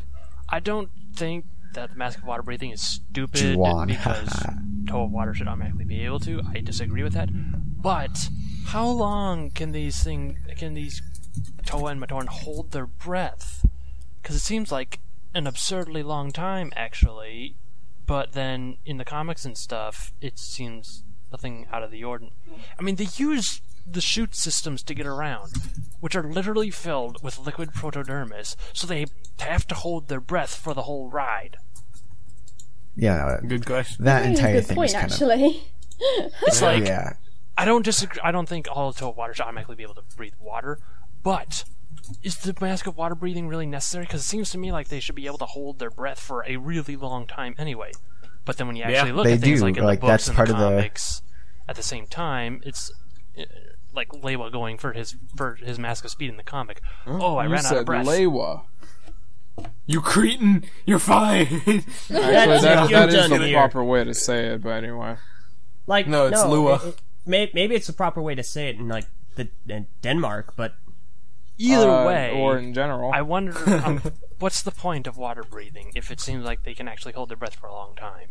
I don't think that the mask of water breathing is stupid G1, because Toa water should automatically be able to. I disagree with that. But how long can these thing can these Toa and Matoran hold their breath? Because it seems like an absurdly long time, actually. But then in the comics and stuff, it seems nothing out of the ordinary. I mean, they use the chute systems to get around. which are literally filled with liquid protodermis, so they have to hold their breath for the whole ride. Yeah, Good question. that That's a entire good thing point, is kind actually. It's of like yeah. I don't disagree. I don't think all Toa water should automatically be able to breathe water, but is the mask of water breathing really necessary? Because it seems to me like they should be able to hold their breath for a really long time anyway. But then when you actually look They at things do, like in like, the books that's and part the of the- comics, at the same time, it's uh, like Lewa going for his for his mask of speed in the comic. Oh, I you ran out of breath. Lewa. You cretin! You're fine! Actually, That's- that, you're that is the here. proper way to say it, but anyway. Like No, it's Lua. it- it- maybe it's the proper way to say it in like the in Denmark, but Either Uh, way, Or in general. I wonder um, what's the point of water breathing if it seems like they can actually hold their breath for a long time.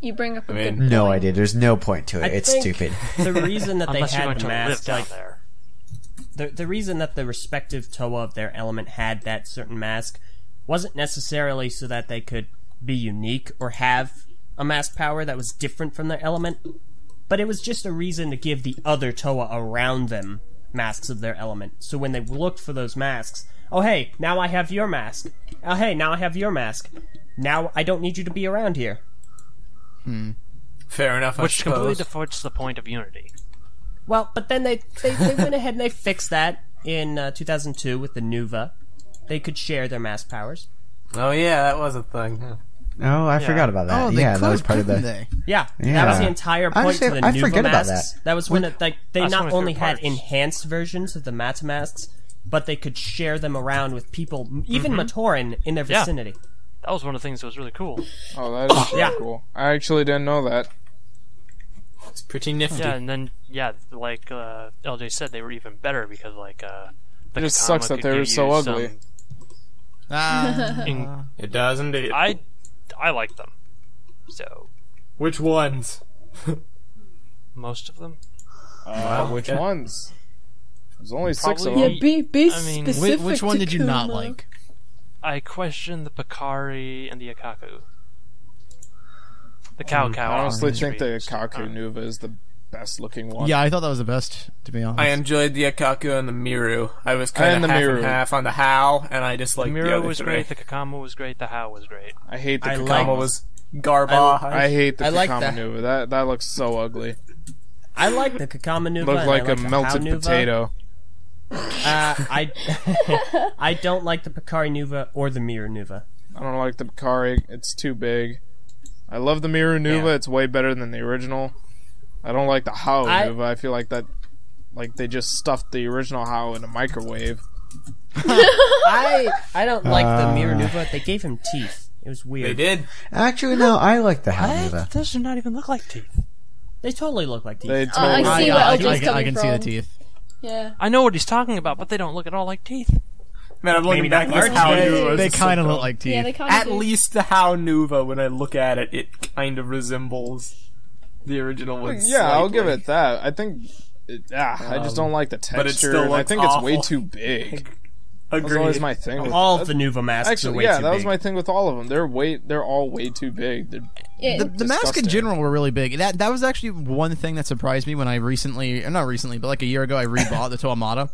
You bring up a mean, good No point. idea. There's no point to it. I it's think stupid. the reason that they had going the to mask, like there. the the reason that the respective Toa of their element had that certain mask wasn't necessarily so that they could be unique or have a mask power that was different from their element, but it was just a reason to give the other Toa around them masks of their element. So when they looked for those masks, oh hey, now I have your mask. Oh hey, now I have your mask. Now I don't need you to be around here. Hmm. Fair enough, I Which completely suppose. defeats the point of unity. Well, but then they they, they went ahead and they fixed that in uh, 2002 with the Nuva. They could share their mask powers. Oh yeah, that was a thing. Oh, I forgot about that. Oh, they yeah, could, that was part of couldn't the. they? Yeah, that Yeah. was the entire point Honestly, to the I Nuva forget about masks. that. was when it, like they That's one not of my only had parts. enhanced versions of the Mata masks, but they could share them around with people, even Mm-hmm. Matoran in their Yeah. vicinity. That was one of the things that was really cool. oh, that is Yeah. yeah. cool. I actually didn't know that. It's pretty nifty. Yeah, and then yeah, like uh, LJ said, they were even better because like uh, the It just Kakama sucks that could they were give so you ugly. some Ah, It does indeed. I I like them. So Which ones? most of them. Uh, which okay. ones? There's only six of them. Yeah, be be I mean, Whi- specific. which one did you not like? I question the Pakari and the Akaku. The cow cow. I honestly think the extreme. Kaku Nuva is the best looking one. Yeah, I thought that was the best, to be honest. I enjoyed the Akaku and the Miru. I was kind And of the half Miru. and half on the Hau, and I just like the, Miru other was three. great. The Kakama was great. The Hau was great. I hate the I Kakama. like- Kama was garbage. I hate the I like Kakama that. Nuva. That that looks so ugly. I like the Kakama Nuva. Looked and I like a melted potato. Uh, I I don't like the Pakari Nuva or the Miru Nuva. I don't like the Pakari. It's too big. I love the Miru Nuva. Yeah. It's way better than the original. I don't like the Hau I- Nuva. I feel like that, like they just stuffed the original Hau in a microwave. I I don't like the Uh. Miru Nuva. They gave him teeth. It was weird. They did. Actually, no, I like the Hau Nuva. Those do not even look like teeth. They totally look like teeth. They Oh, I totally. see I, where I, LJ's I, can- I coming can see the from. teeth. Yeah. I know what he's talking about, but they don't look at all like teeth. Man, I'm looking Maybe back not at this Hau large. Nuva. They It's kind of so look like teeth. Yeah, they kind At of least the Hau Nuva, when I look at it, it kind of resembles the original one. yeah, I'll give it that. I think. It, ah, I just don't like the texture. but it still and I looks think it's way too big. That's Agreed. always my thing. With all of the Nuva masks are Actually, way yeah, too that big. was my thing with all of them. They're way, they're all way too big. They're, Yeah. The, the mask in general were really big. That that was actually one thing that surprised me when I recently, not recently, but like a year ago, I rebought the Toa Mata.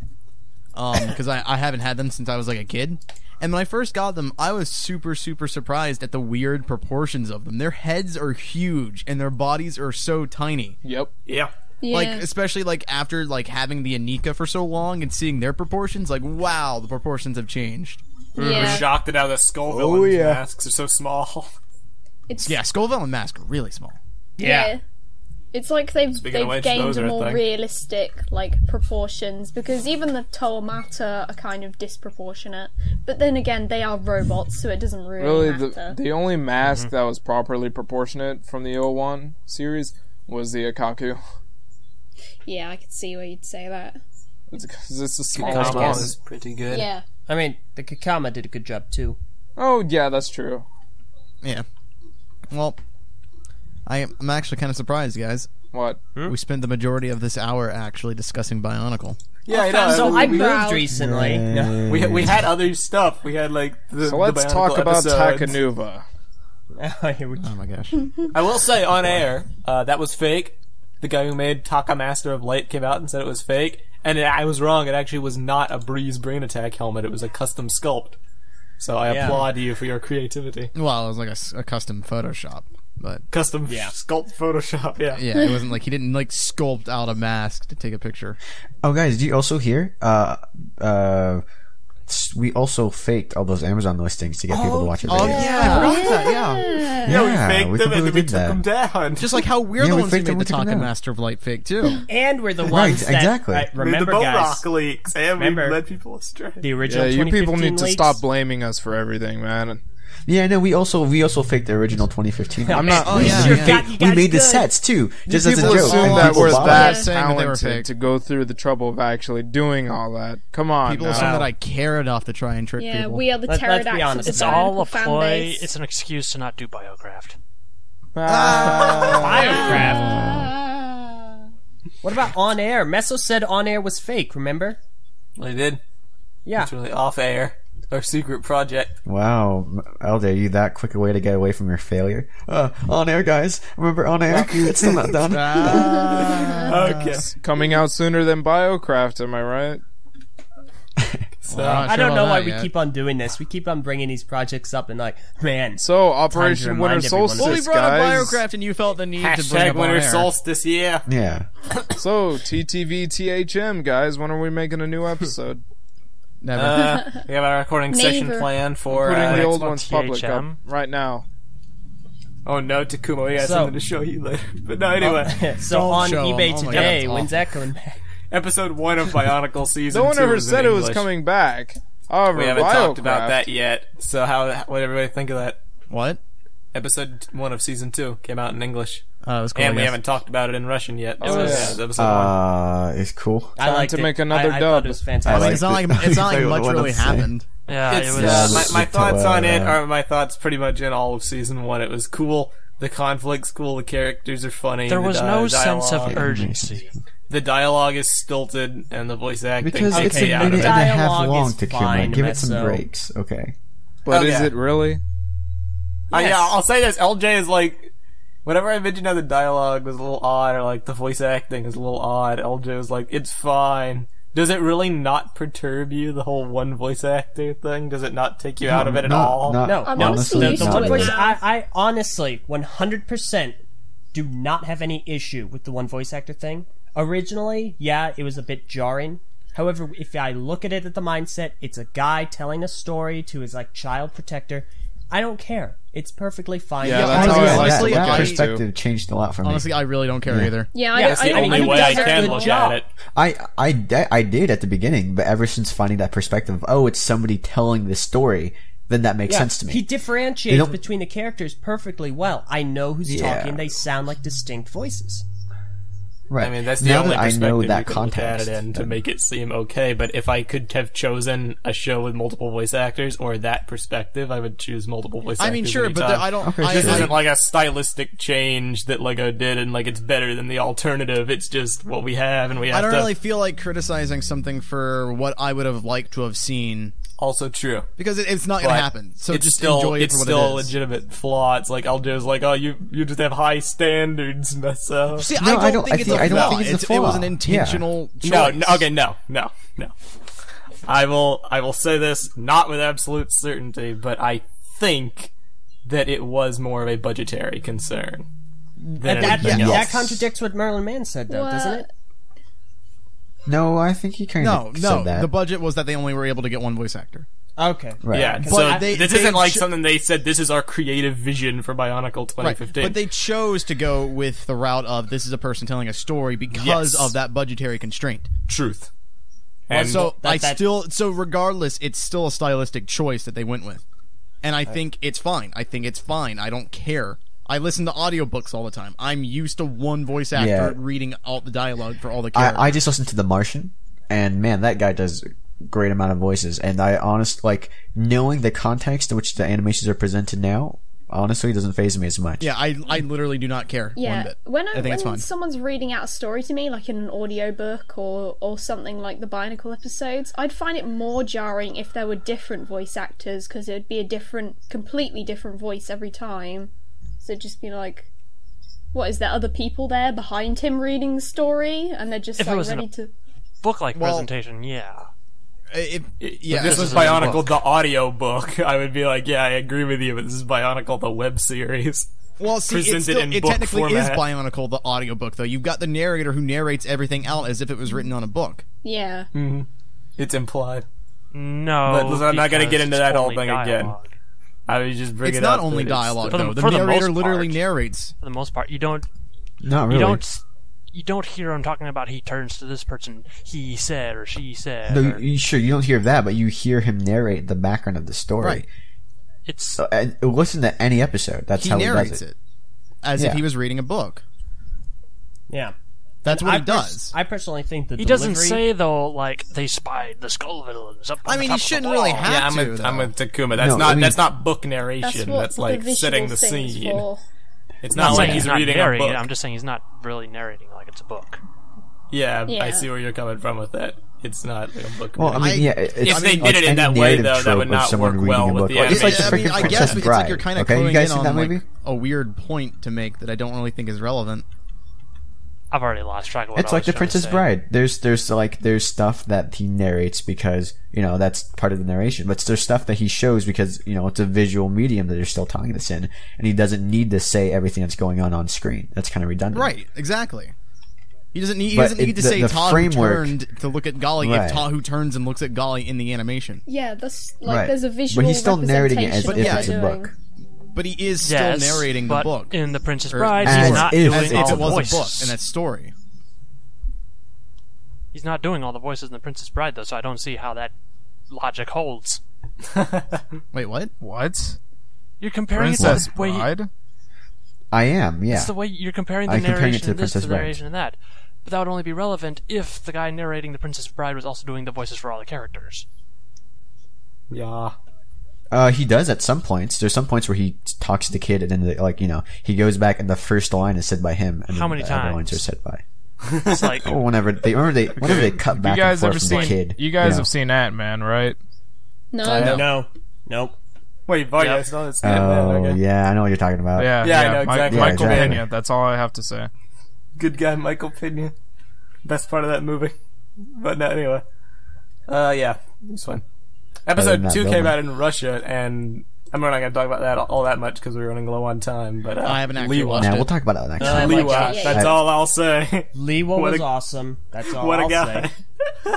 Um, because I, I haven't had them since I was like a kid. And when I first got them, I was super super surprised at the weird proportions of them. Their heads are huge and their bodies are so tiny. yep. yeah. yeah. Like especially like after like having the Inika for so long and seeing their proportions, like wow, the proportions have changed. We were yeah. shocked at how the Skull Oh, Villains yeah. masks are so small. It's Yeah, skull and Mask are really small. yeah. It's like they've Speaking they've which, gained a are a more realistic like proportions because even the Toa Mata are kind of disproportionate. But then again, they are robots, so it doesn't really, Really, matter. the the only mask mm-hmm. that was properly proportionate from the 01 series was the Akaku. Yeah, I could see where you'd say that. It's because it's the I smallest one. is pretty good. Yeah. I mean, the Kakama did a good job too. Oh yeah, that's true. Yeah. Well, I am I'm actually kind of surprised, guys. What? We spent the majority of this hour actually discussing Bionicle. Yeah, I know. So we, I we, moved recently. we, we had other stuff. We had like the. So let's the talk about episodes. Takanuva. Here we go. Oh my gosh. I will say on air, uh, that was fake. The guy who made Taka Master of Light came out and said it was fake, And I was wrong. It actually was not a Breeze Brain Attack helmet. It was a custom sculpt. So I Yeah. applaud you for your creativity. Well, it was like a custom Photoshop, but Custom Yeah. sculpt Photoshop. Yeah. yeah, it wasn't like he didn't like sculpt out a mask to take a picture. Oh, guys, do you also hear? Uh, uh, we also faked all those Amazon listings to get people to watch our Oh videos. yeah, I forgot that. Yeah, Yeah, Yeah, we faked we them and then we did took them that. down. just like how we're Yeah, the we ones who made the took Talking. Master of Light fake too. And we're the ones Right, that exactly. right, Made remember the boat guys, rock leaks, and we led people astray. the original. Yeah, original you people 2015 need to stop blaming us for everything, man. Yeah, no, we also we also faked the original 2015. I'm not. Oh, We- yeah, we, yeah. faked- we guys made the good. sets too, just as a people joke. assume that we're bought that it. saying they were talented to go through the trouble of actually doing all that. Come on, People now. assume that I care enough to try and trick Yeah, people. Yeah, we are the Let- let's be pterodactyls honest. It's all a fan ploy. It's an excuse to not do Biocraft. Biocraft. Ah. What about on air? Meso said on air was fake. Remember? They did. Yeah. It's really off air. Our secret project. Wow, Elder, you that quick a way to get away from your failure? Uh, on air, guys. Remember on air? it's still not done. Okay. Coming out sooner than Biocraft, am I right? So, Well, I'm I don't know why that we yet. keep on doing this. We keep on bringing these projects up and like, man, So, Operation Winter. Solstice, Well, we brought guys. up Biocraft, and you felt the need to bring up winter on air. solstice, yeah. yeah. So, TTV THM, guys, when are we making a new episode? Never. Uh, we have our recording session Neither. planned for Putting uh, the old month. ones public up THM. right now. Oh no, Takuma, we got So- something to show you later. But no, anyway, so Don't on show 'em. eBay Oh my God, today, that's when's that coming back? episode one of Bionicle season. No one two ever is in said it was English. coming back. However, We haven't talked about that yet. So how what did everybody think of that? what? Episode one of season two came out in English, Oh, it was cool. and we guess. haven't talked about it in Russian yet. Oh, so, yeah. it's episode one. Uh, it's cool. I Time liked to it. make another I, I dub. thought it was I fantastic. mean, it's not like it's not like much really happened. Yeah, It's, it was. Yeah, uh, my, my thoughts on it are my thoughts pretty much in all of season one. It was cool. The conflict's cool. The characters are funny. there was di- no sense of urgency. The dialogue is stilted, and the voice acting Because takes it's a yeah, minute and a half long to to fine, Give it some Meso. breaks, okay? But Oh, is it really? Uh, yeah, I'll say this. LJ is like, whenever I mentioned how the dialogue was a little odd or like the voice acting is a little odd, LJ was like, it's fine. Does it really not perturb you, the whole one voice actor thing? Does it not take you out of it at Not- all? not- No, I'm no. honestly the, used the to one it voice, I, I honestly, 100% do not have any issue with the one voice actor thing. Originally, yeah, it was a bit jarring. However, if I look at it at the mindset, it's a guy telling a story to his like child protector. I don't care. It's perfectly fine. Yeah, Yeah, that's how honestly, I like honestly, to look that I- at it too. perspective changed a lot for me. Honestly, I really don't care either. Yeah, I Yeah, don't, That's I the don't, only I way I does a can good look job. at it. I, I, de- I did at the beginning, but ever since finding that perspective, of, oh, it's somebody telling this story, then that makes Yeah, sense to me. He differentiates between the characters perfectly well. I know who's Yeah. talking. They sound like distinct voices. Right. I mean, that's the now only that I perspective know you that could look at context. it in to make it seem okay. But if I could have chosen a show with multiple voice actors or that perspective, I would choose multiple voice actors. I mean, sure, but the, I don't. Okay, I, This sure. I- isn't like a stylistic change that Lego did, and like it's better than the alternative. It's just what we have, and we have I don't to. really feel like criticizing something for what I would have liked to have seen Also true. because it, it's not going to happen. So it's just still enjoy it it's for what still a it is. legitimate flaw. It's like Aljo's like, oh, you you just have high standards, Meso. Uh, See, No, I don't, I don't- think I it's think- a I don't flaw. think it's a It was an intentional choice. No, no, okay, no, no, no. I will, I will say this not with absolute certainty, but I think that it was more of a budgetary concern than And that, anything that, else. that contradicts what Merlin Mann said, though, doesn't it? No, I think he kind No, of no. said that. The budget was that they only were able to get one voice actor. Okay. right. Yeah, But so they- this they isn't like ch- something they said. This is our creative vision for Bionicle 2015. But they chose to go with the route of this is a person telling a story because Yes. of that budgetary constraint. truth. And so that- I that- still so regardless, it's still a stylistic choice that they went with, and I think it's fine. I think it's fine. I don't care. I listen to audiobooks all the time. I'm used to one voice actor Yeah. reading all the dialogue for all the characters. I, I just listened to The Martian, and man, that guy does a great amount of voices. And I honest like knowing the context in which the animations are presented now. Honestly, doesn't phase me as much. yeah, I I literally do not care one Yeah, bit. when, I, I think when it's fine. someone's reading out a story to me, like in an audiobook or or something like the Bionicle episodes, I'd find it more jarring if there were different voice actors because it would be a different, completely different voice every time. So it'd just be like, what is there other people there behind him reading the story, and they're just If it like was in ready a- to. book-like Well- presentation, yeah. Uh, if, If yeah, this this was is a Bionicle the audio book, I would be like, yeah, I agree with you, but this is Bionicle the web series. Well, see, presented it, still, in it book technically format. is Bionicle, the audiobook, though. You've got the narrator who narrates everything out as if it was written on a book. Yeah. Mm-hmm. It's implied. No, But listen, I'm not gonna get into that whole only thing again. Dialogue. I would just bring It's not up only dialogue, though. the- The for the narrator most literally part. narrates. For the most part, you don't Not really. you don't you don't hear him talking about he turns to this person, he said or she said. No, or- you, you- sure you don't hear that, but you hear him narrate the background of the story. Right. it's So, and listen to any episode. That's He how he narrates does it. it. as if he was reading a book. Yeah. That's what I he pers- does. I personally think that he doesn't say though like they spied the skull villains up. On I the mean, top he shouldn't really have Yeah, I'm to, with. I'm with Takuma. That's No, not I mean- that's not book narration. what That's like visual setting the scene. for. It's I'm not not like he's he's not reading a narrating. book. I'm just saying he's not really narrating like it's a book. Yeah, I see where you're coming from with that. It's not like a book. Well, I mean, I- yeah. It's, If they like did it in that way, though, that would not work well with the Well, it's like animation. the I mean, freaking I Princess guess it's Bride. like you're kind of okay, you guys in seen on that like movie? a weird point to make that I don't really think is relevant. I've already lost track of what It's I like the Princess. Bride. There's there's like there's stuff that he narrates because you know that's part of the narration, but there's stuff that he shows because you know it's a visual medium that they're still telling this in, and he doesn't need to say everything that's going on on screen. That's kind of redundant, Right, exactly. He doesn't need. He doesn't need to the- say the Todd framework- turned to look at Gali Right. if Todd who turns and looks at Gali in the animation. Yeah, that's like Right. there's a visual. But he's still narrating it as if of what it's a doing. book. But he is still Yes, narrating the book in the Princess Bride. As He's not if- doing as all if the it was voices. a book in that story. He's not doing all the voices in the Princess Bride though, so I don't see how that logic holds. Wait, what? What? You're comparing Princess it to the way Bride? I am, yeah. It's the way you're comparing the I'm comparing it to the of this to Princess the Bride. narration of that. But that would only be relevant if the guy narrating the Princess Bride was also doing the voices for all the characters. Yeah. Uh, he does at some points. There's some points where he talks to the kid, and then the, like you know he goes back, and the first line is said by him, and How many the other lines are said by. It's like Oh, whenever they whenever they whenever they cut You back and guys forth ever from seen? the kid. you guys know. have seen Ant Man, right? No, no. No. Nope. Wait, oh, yeah, Yep. it's not. It's Oh Ant-Man, okay. yeah, I know what you're talking about. Yeah, Yeah, I know exactly. Michael Yeah, exactly. Pena. That's all I have to say. Good guy, Michael Pena. Best part of that movie. But no, anyway. Uh, yeah, this one. Other Episode than that two came out in Russia, and I'm not going to talk about that all that much because we're running low on time. But uh, I haven't actually Lewa. watched Now it. we'll talk about that next Uh, time. like Lewa, that, yeah, that's yeah. all I'll say. Lewa What was a- awesome. That's all what a I'll guy. say.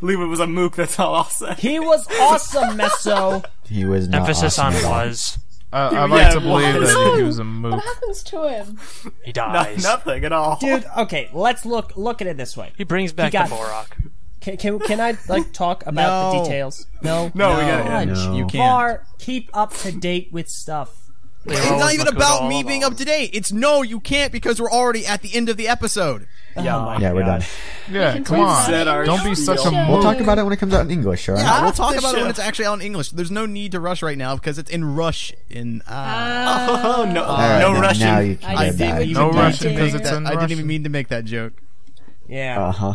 Lewa was a mook. That's all I'll say. He was awesome, Meso. He was not emphasis awesome on at all. was. Uh, I like yeah, to believe was. that he was a mook. what happens to him? He No, dies. nothing at all. Dude, okay, let's look look at it this way. He brings back got- the Bohrok. Can, can, can I like talk about the details? No, No, we gotta- No. You can't. Var, keep up to date with stuff. It's not even about me being up to date. It's no, you can't because we're already at the end of the episode. Yeah. Oh my Yeah, we're done. Yeah, can come on. about it. our Don't be such a We'll talk about it when it comes out in English, all right? Yeah, we'll talk the about it when it's actually out in English. There's no need to rush right now because it's in Rush in. Uh, Oh no, All right, no now, Russian. Now you can I didn't even No Russian because it's in I didn't even mean to make that joke. Yeah. Uh huh.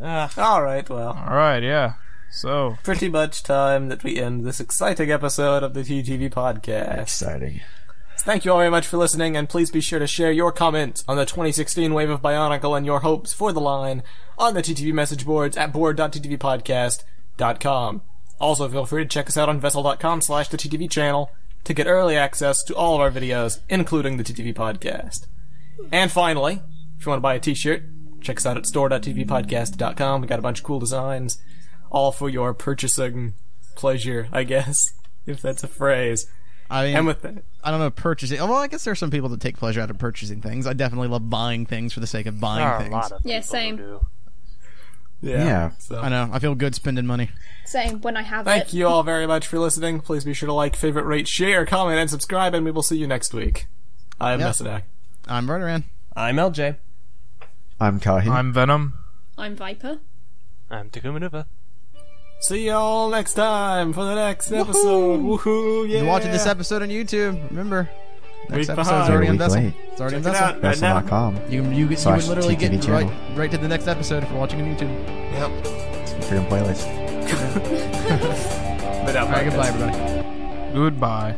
Ugh. All right, well, All right, yeah. So, pretty much time that we end this exciting episode of the TTV podcast. Exciting. Thank you all very much for listening, and please be sure to share your comments on the 2016 wave of Bionicle and your hopes for the line on the TTV message boards at board.ttvpodcast.com. Also, feel free to check us out on vessel.com slash the TTV channel to get early access to all of our videos, including the TTV podcast. And finally, if you want to buy a t-shirt, check us out at store.ttvpodcast.com. We got a bunch of cool designs, all for your purchasing pleasure, I guess, if that's a phrase. I mean, And with that, I don't know purchasing. Well, I guess there are some people that take pleasure out of purchasing things. I definitely love buying things for the sake of buying There are a things. lot of Yeah, same. yeah. Yeah. So. I know. I feel good spending money. Same when I have Thank it. you all very much for listening. Please be sure to like, favorite, rate, share, comment, and subscribe, and we will see you next week. I am Yep. Mesadak. I'm Verderan. I'm LJ. I'm Kahin. I'm Venom. I'm Viper. I'm Takuma Nuva. See y'all next time for the next episode. Woohoo! Yeah. You're watching this episode on YouTube. Remember, next Week episode's behind. already on Week Vessel. late. It's already on Check it Vessel. right. Vessel.com. You can you, get- you would literally TTV get channel. right right to the next episode if you're watching on YouTube. Yep. Freedom playlist. But, All right, goodbye, everybody. Goodbye.